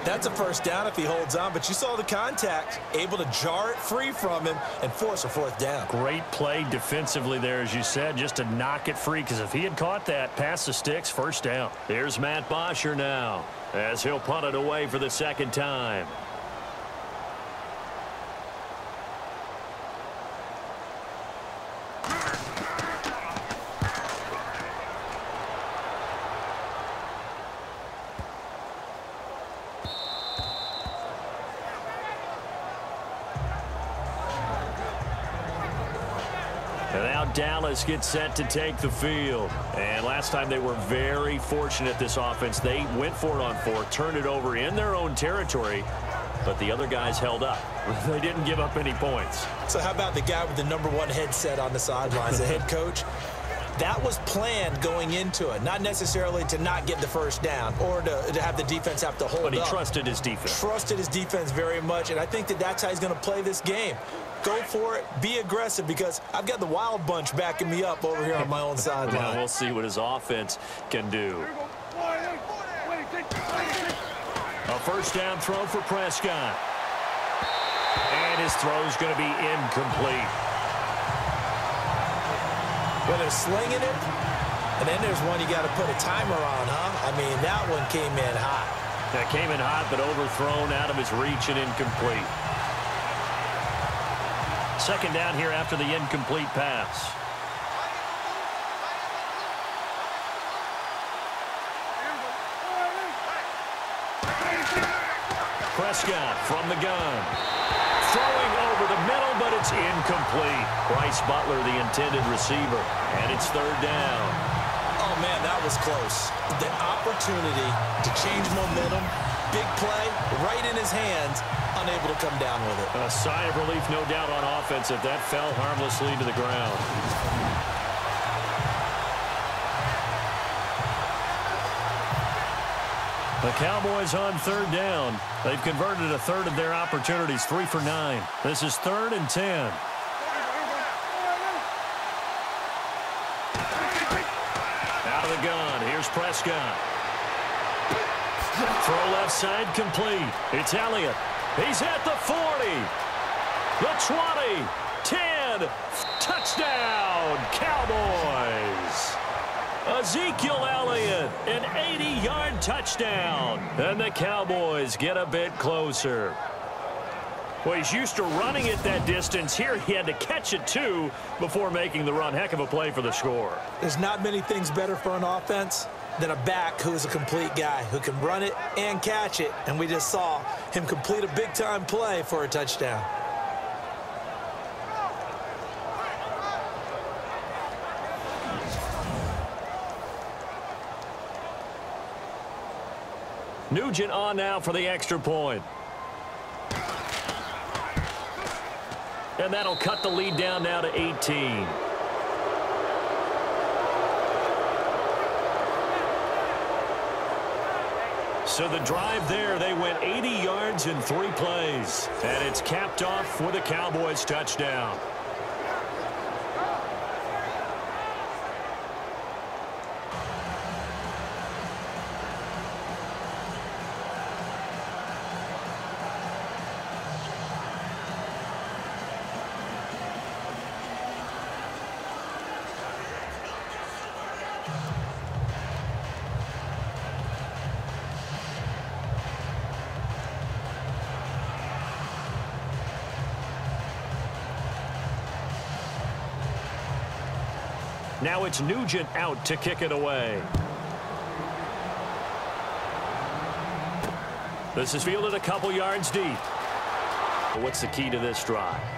Speaker 3: That's a first down if he holds on, but you saw the contact, able to jar it free from him and force a fourth down.
Speaker 2: Great play defensively there, as you said, just to knock it free, because if he had caught that, pass the sticks, first down. Here's Matt Bosher now, as he'll punt it away for the second time. Dallas gets set to take the field. And last time they were very fortunate, this offense. They went for it on four, turned it over in their own territory, but the other guys held up. They didn't give up any points.
Speaker 3: So how about the guy with the number one headset on the sidelines, the head coach? That was planned going into it, not necessarily to not get the first down or to, to have the defense have to hold
Speaker 2: But he
Speaker 3: up.
Speaker 2: trusted his defense.
Speaker 3: Trusted his defense very much, and I think that that's how he's going to play this game. Go for it, be aggressive, because I've got the wild bunch backing me up over here on my own side
Speaker 2: Now
Speaker 3: sideline.
Speaker 2: we'll see what his offense can do. A first down throw for Prescott. And his throw is going to be incomplete.
Speaker 3: When they're slinging it, and then there's one you got to put a timer on, huh? I mean, that one came in hot.
Speaker 2: That came in hot, but overthrown out of his reach and incomplete. Second down here after the incomplete pass. Prescott from the gun. Throwing over the middle, but it's incomplete. Brice Butler, the intended receiver. And it's third down.
Speaker 3: Oh, man, that was close. The opportunity to change momentum, big play, right in his hands, unable to come down with it.
Speaker 2: A sigh of relief, no doubt, on offense if that fell harmlessly to the ground. The Cowboys on third down. They've converted a third of their opportunities, three for nine. This is third and ten. Out of the gun. Here's Prescott. Throw left side complete. It's Elliott. He's at the 40. The 20. 10. Touchdown. Cowboys. Ezekiel Elliott, an 80-yard touchdown. And the Cowboys get a bit closer. Well, he's used to running it that distance. Here he had to catch it, too, before making the run. Heck of a play for the score.
Speaker 3: There's not many things better for an offense than a back who is a complete guy who can run it and catch it. And we just saw him complete a big-time play for a touchdown.
Speaker 2: Nugent on now for the extra point. And that'll cut the lead down now to 18. So the drive there, they went 80 yards in three plays. And it's capped off with a Cowboys touchdown. Now it's Nugent out to kick it away. This is fielded a couple yards deep. What's the key to this drive?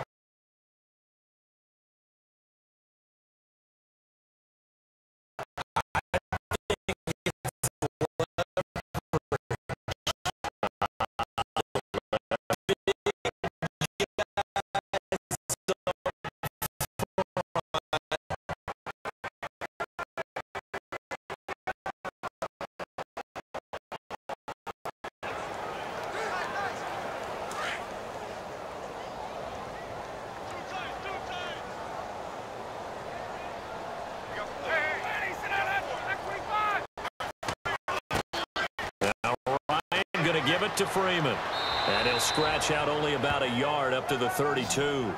Speaker 2: 32.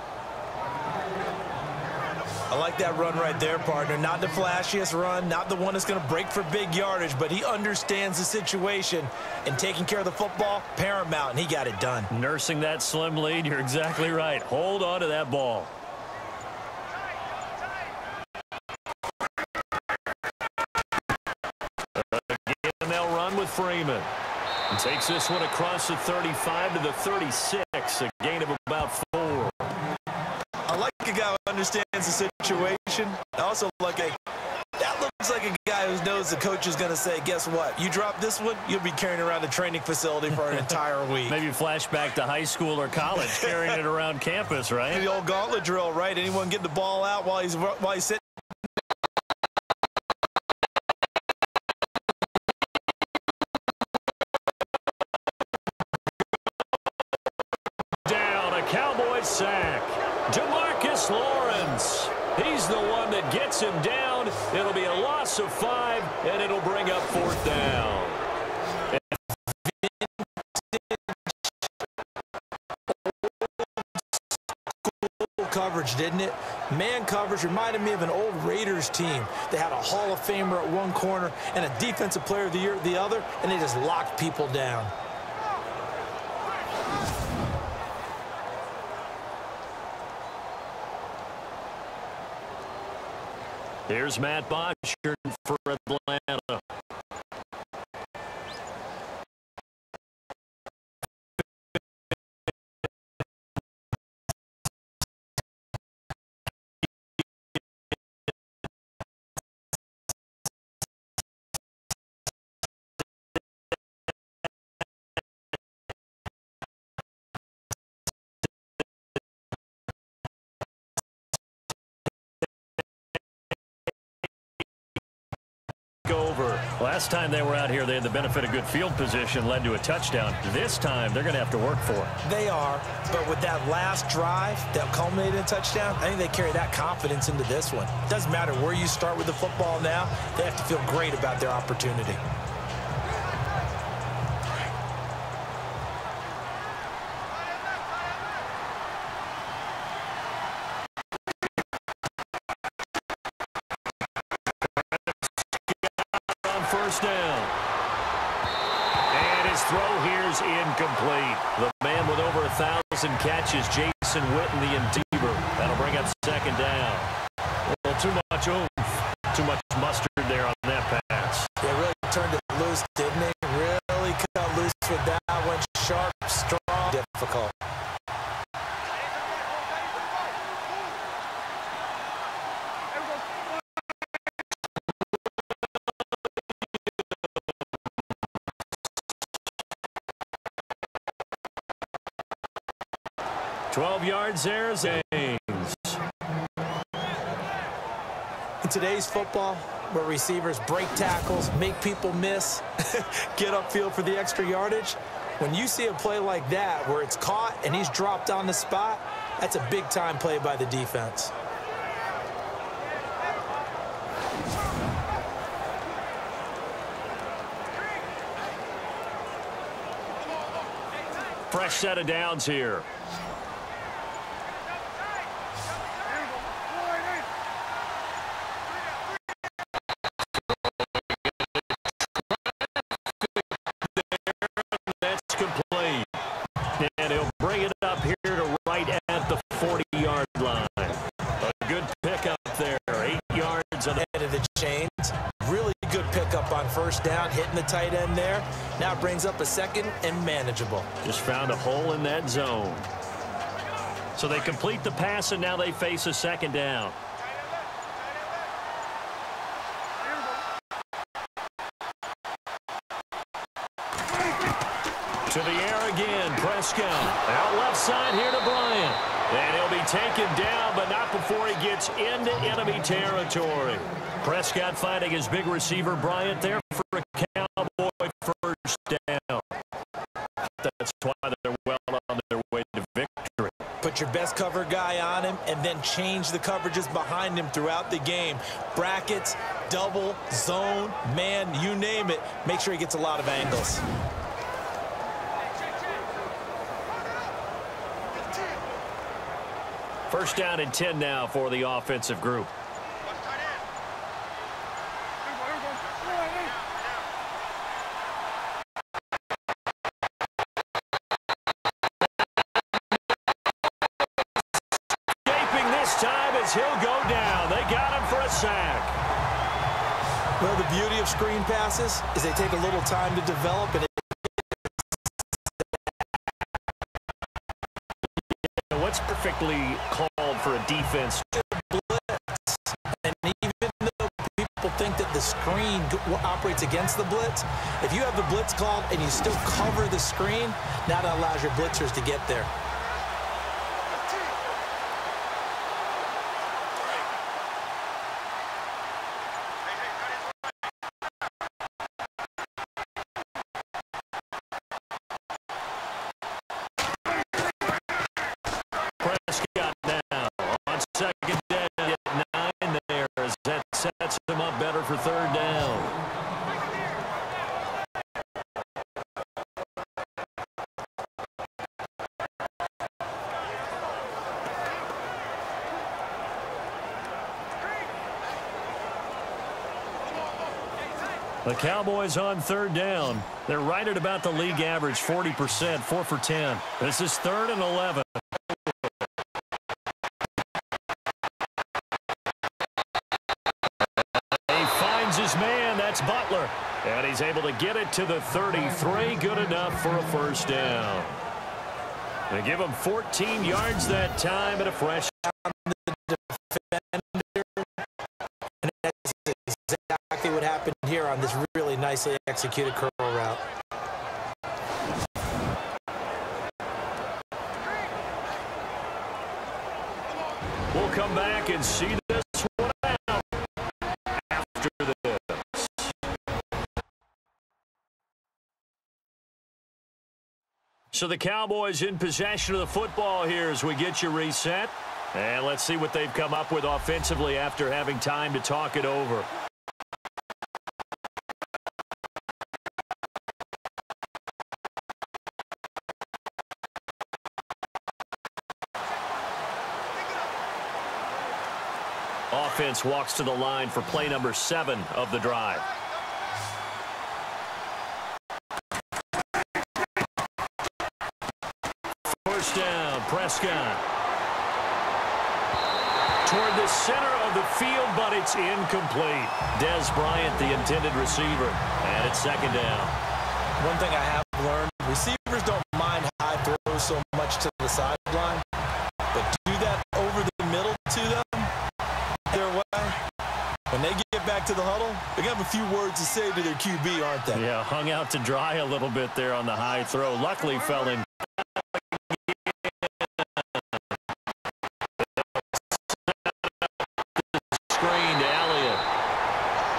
Speaker 3: I like that run right there, partner. Not the flashiest run, not the one that's going to break for big yardage, but he understands the situation, and taking care of the football, paramount, and he got it done.
Speaker 2: Nursing that slim lead, you're exactly right. Hold on to that ball. Again, they'll run with Freeman. And takes this one across the 35 to the 36, a gain of about four.
Speaker 3: I like a guy who understands the situation. I also like a that looks like a guy who knows the coach is going to say, guess what? You drop this one, you'll be carrying around the training facility for an entire week.
Speaker 2: Maybe flashback to high school or college, carrying it around campus, right?
Speaker 3: The old gauntlet drill, right? Anyone get the ball out while he's while he's sitting
Speaker 2: Cowboy sack. Demarcus Lawrence. He's the one that gets him down. It'll be a loss of five, and it'll bring up fourth down.
Speaker 3: coverage, didn't it? Man coverage reminded me of an old Raiders team. They had a Hall of Famer at one corner and a Defensive Player of the Year at the other, and they just locked people down.
Speaker 2: Here's Matt Bosher for Atlanta. Last time they were out here, they had the benefit of good field position, led to a touchdown. This time, they're going to have to work for it.
Speaker 3: They are, but with that last drive that culminated in a touchdown, I think they carry that confidence into this one. Doesn't matter where you start with the football now, they have to feel great about their opportunity.
Speaker 2: Is incomplete. The man with over a thousand catches, Jason Witten, the Endeavor. That'll bring up second down. Well, too much oomph,
Speaker 3: In today's football, where receivers break tackles, make people miss, get upfield for the extra yardage, when you see a play like that where it's caught and he's dropped on the spot, that's a big-time play by the defense.
Speaker 2: Fresh set of downs here.
Speaker 3: First down, hitting the tight end there. Now brings up a second and manageable.
Speaker 2: Just found a hole in that zone. So they complete the pass, and now they face a second down. To the air again, Prescott. Out left side here to Bryant. And he'll be taken down, but not before he gets into enemy territory. Prescott finding his big receiver, Bryant, there for a Cowboy first down. That's why they're well on their way to victory.
Speaker 3: Put your best cover guy on him and then change the coverages behind him throughout the game. Brackets, double, zone, man, you name it. Make sure he gets a lot of angles.
Speaker 2: First down and 10 now for the offensive group. As he'll go down. They got him for a sack.
Speaker 3: Well, the beauty of screen passes is they take a little time to develop, and
Speaker 2: What's perfectly called for a defense?
Speaker 3: blitz. And even though people think that the screen operates against the blitz, if you have the blitz called and you still cover the screen, now that allows your blitzers to get there.
Speaker 2: Cowboys on third down. They're right at about the league average, 40%, 4 for 10. This is third and 11. He finds his man. That's Butler. And he's able to get it to the 33. Good enough for a first down. They give him 14 yards that time and a fresh.
Speaker 3: On this really nicely executed curl route.
Speaker 2: We'll come back and see this one out after this. So the Cowboys in possession of the football here as we get you reset. And let's see what they've come up with offensively after having time to talk it over. Offense walks to the line for play number seven of the drive. First down, Prescott. Toward the center of the field, but it's incomplete. Dez Bryant, the intended receiver. And it's second down.
Speaker 3: One thing I have learned, back to the huddle, they have a few words to say to their QB, aren't they?
Speaker 2: Yeah, hung out to dry a little bit there on the high throw. Luckily fell in. Screen to Elliott.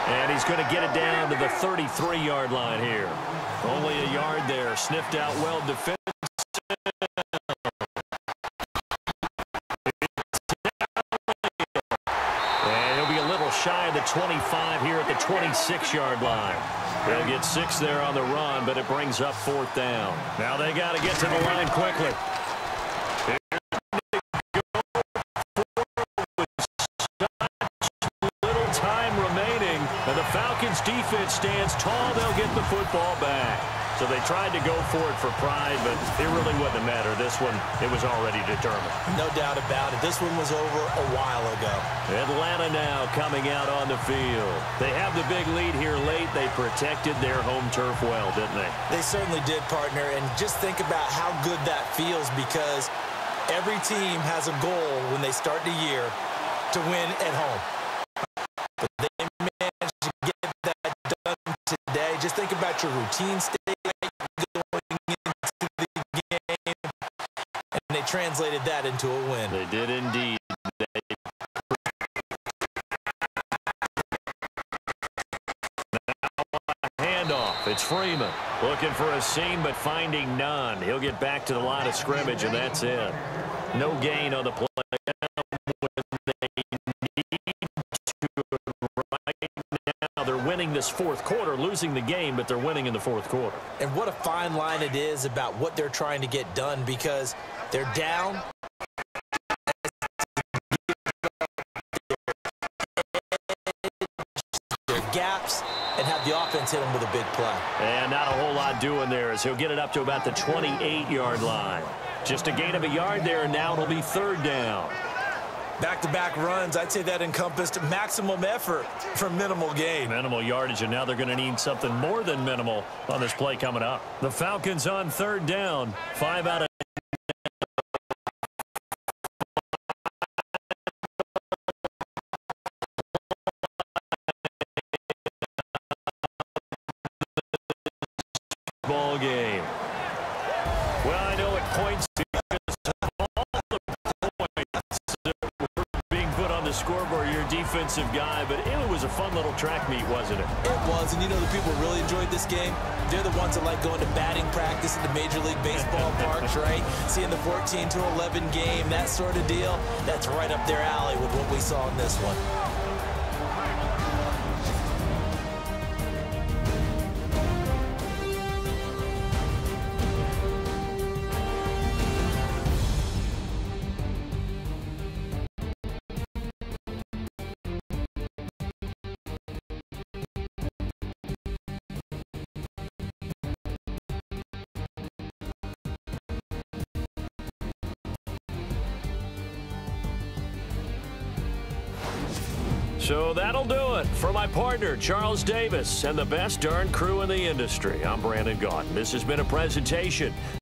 Speaker 2: And he's going to get it down to the 33-yard line here. Only a yard there. Sniffed out well defense. 25 here at the 26-yard line. They'll get six there on the run, but it brings up fourth down. Now they got to get to the line quickly. Little time remaining, and the Falcons defense stands tall. They'll get the football back. So they tried to go for it for pride, but it really wouldn't have mattered. This one, it was already determined.
Speaker 3: No doubt about it. This one was over a while ago.
Speaker 2: Atlanta now coming out on the field. They have the big lead here late. They protected their home turf well, didn't they?
Speaker 3: They certainly did, partner. And just think about how good that feels because every team has a goal when they start the year to win at home. But they managed to get that done today. Just think about your routine translated that into a win.
Speaker 2: They did indeed. Handoff. It's Freeman. Looking for a seam, but finding none. He'll get back to the line of scrimmage, and that's it. No gain on the play. this fourth quarter, losing the game, but they're winning in the fourth quarter.
Speaker 3: And what a fine line it is about what they're trying to get done because they're down. gaps and have the offense hit him with a big play.
Speaker 2: And not a whole lot doing there as he'll get it up to about the 28-yard line. Just a gain of a yard there, and now it'll be third down.
Speaker 3: Back-to-back -back runs, I'd say that encompassed maximum effort for minimal gain.
Speaker 2: Minimal yardage, and now they're going to need something more than minimal on this play coming up. The Falcons on third down. Five out of defensive guy, but it was a fun little track meet, wasn't it?
Speaker 3: It was, and you know the people really enjoyed this game? They're the ones that like going to batting practice at the Major League Baseball parks, right? Seeing the 14 to 11 game, that sort of deal, that's right up their alley with what we saw in this one.
Speaker 2: So that'll do it for my partner, Charles Davis, and the best darn crew in the industry. I'm Brandon Gaudin. This has been a presentation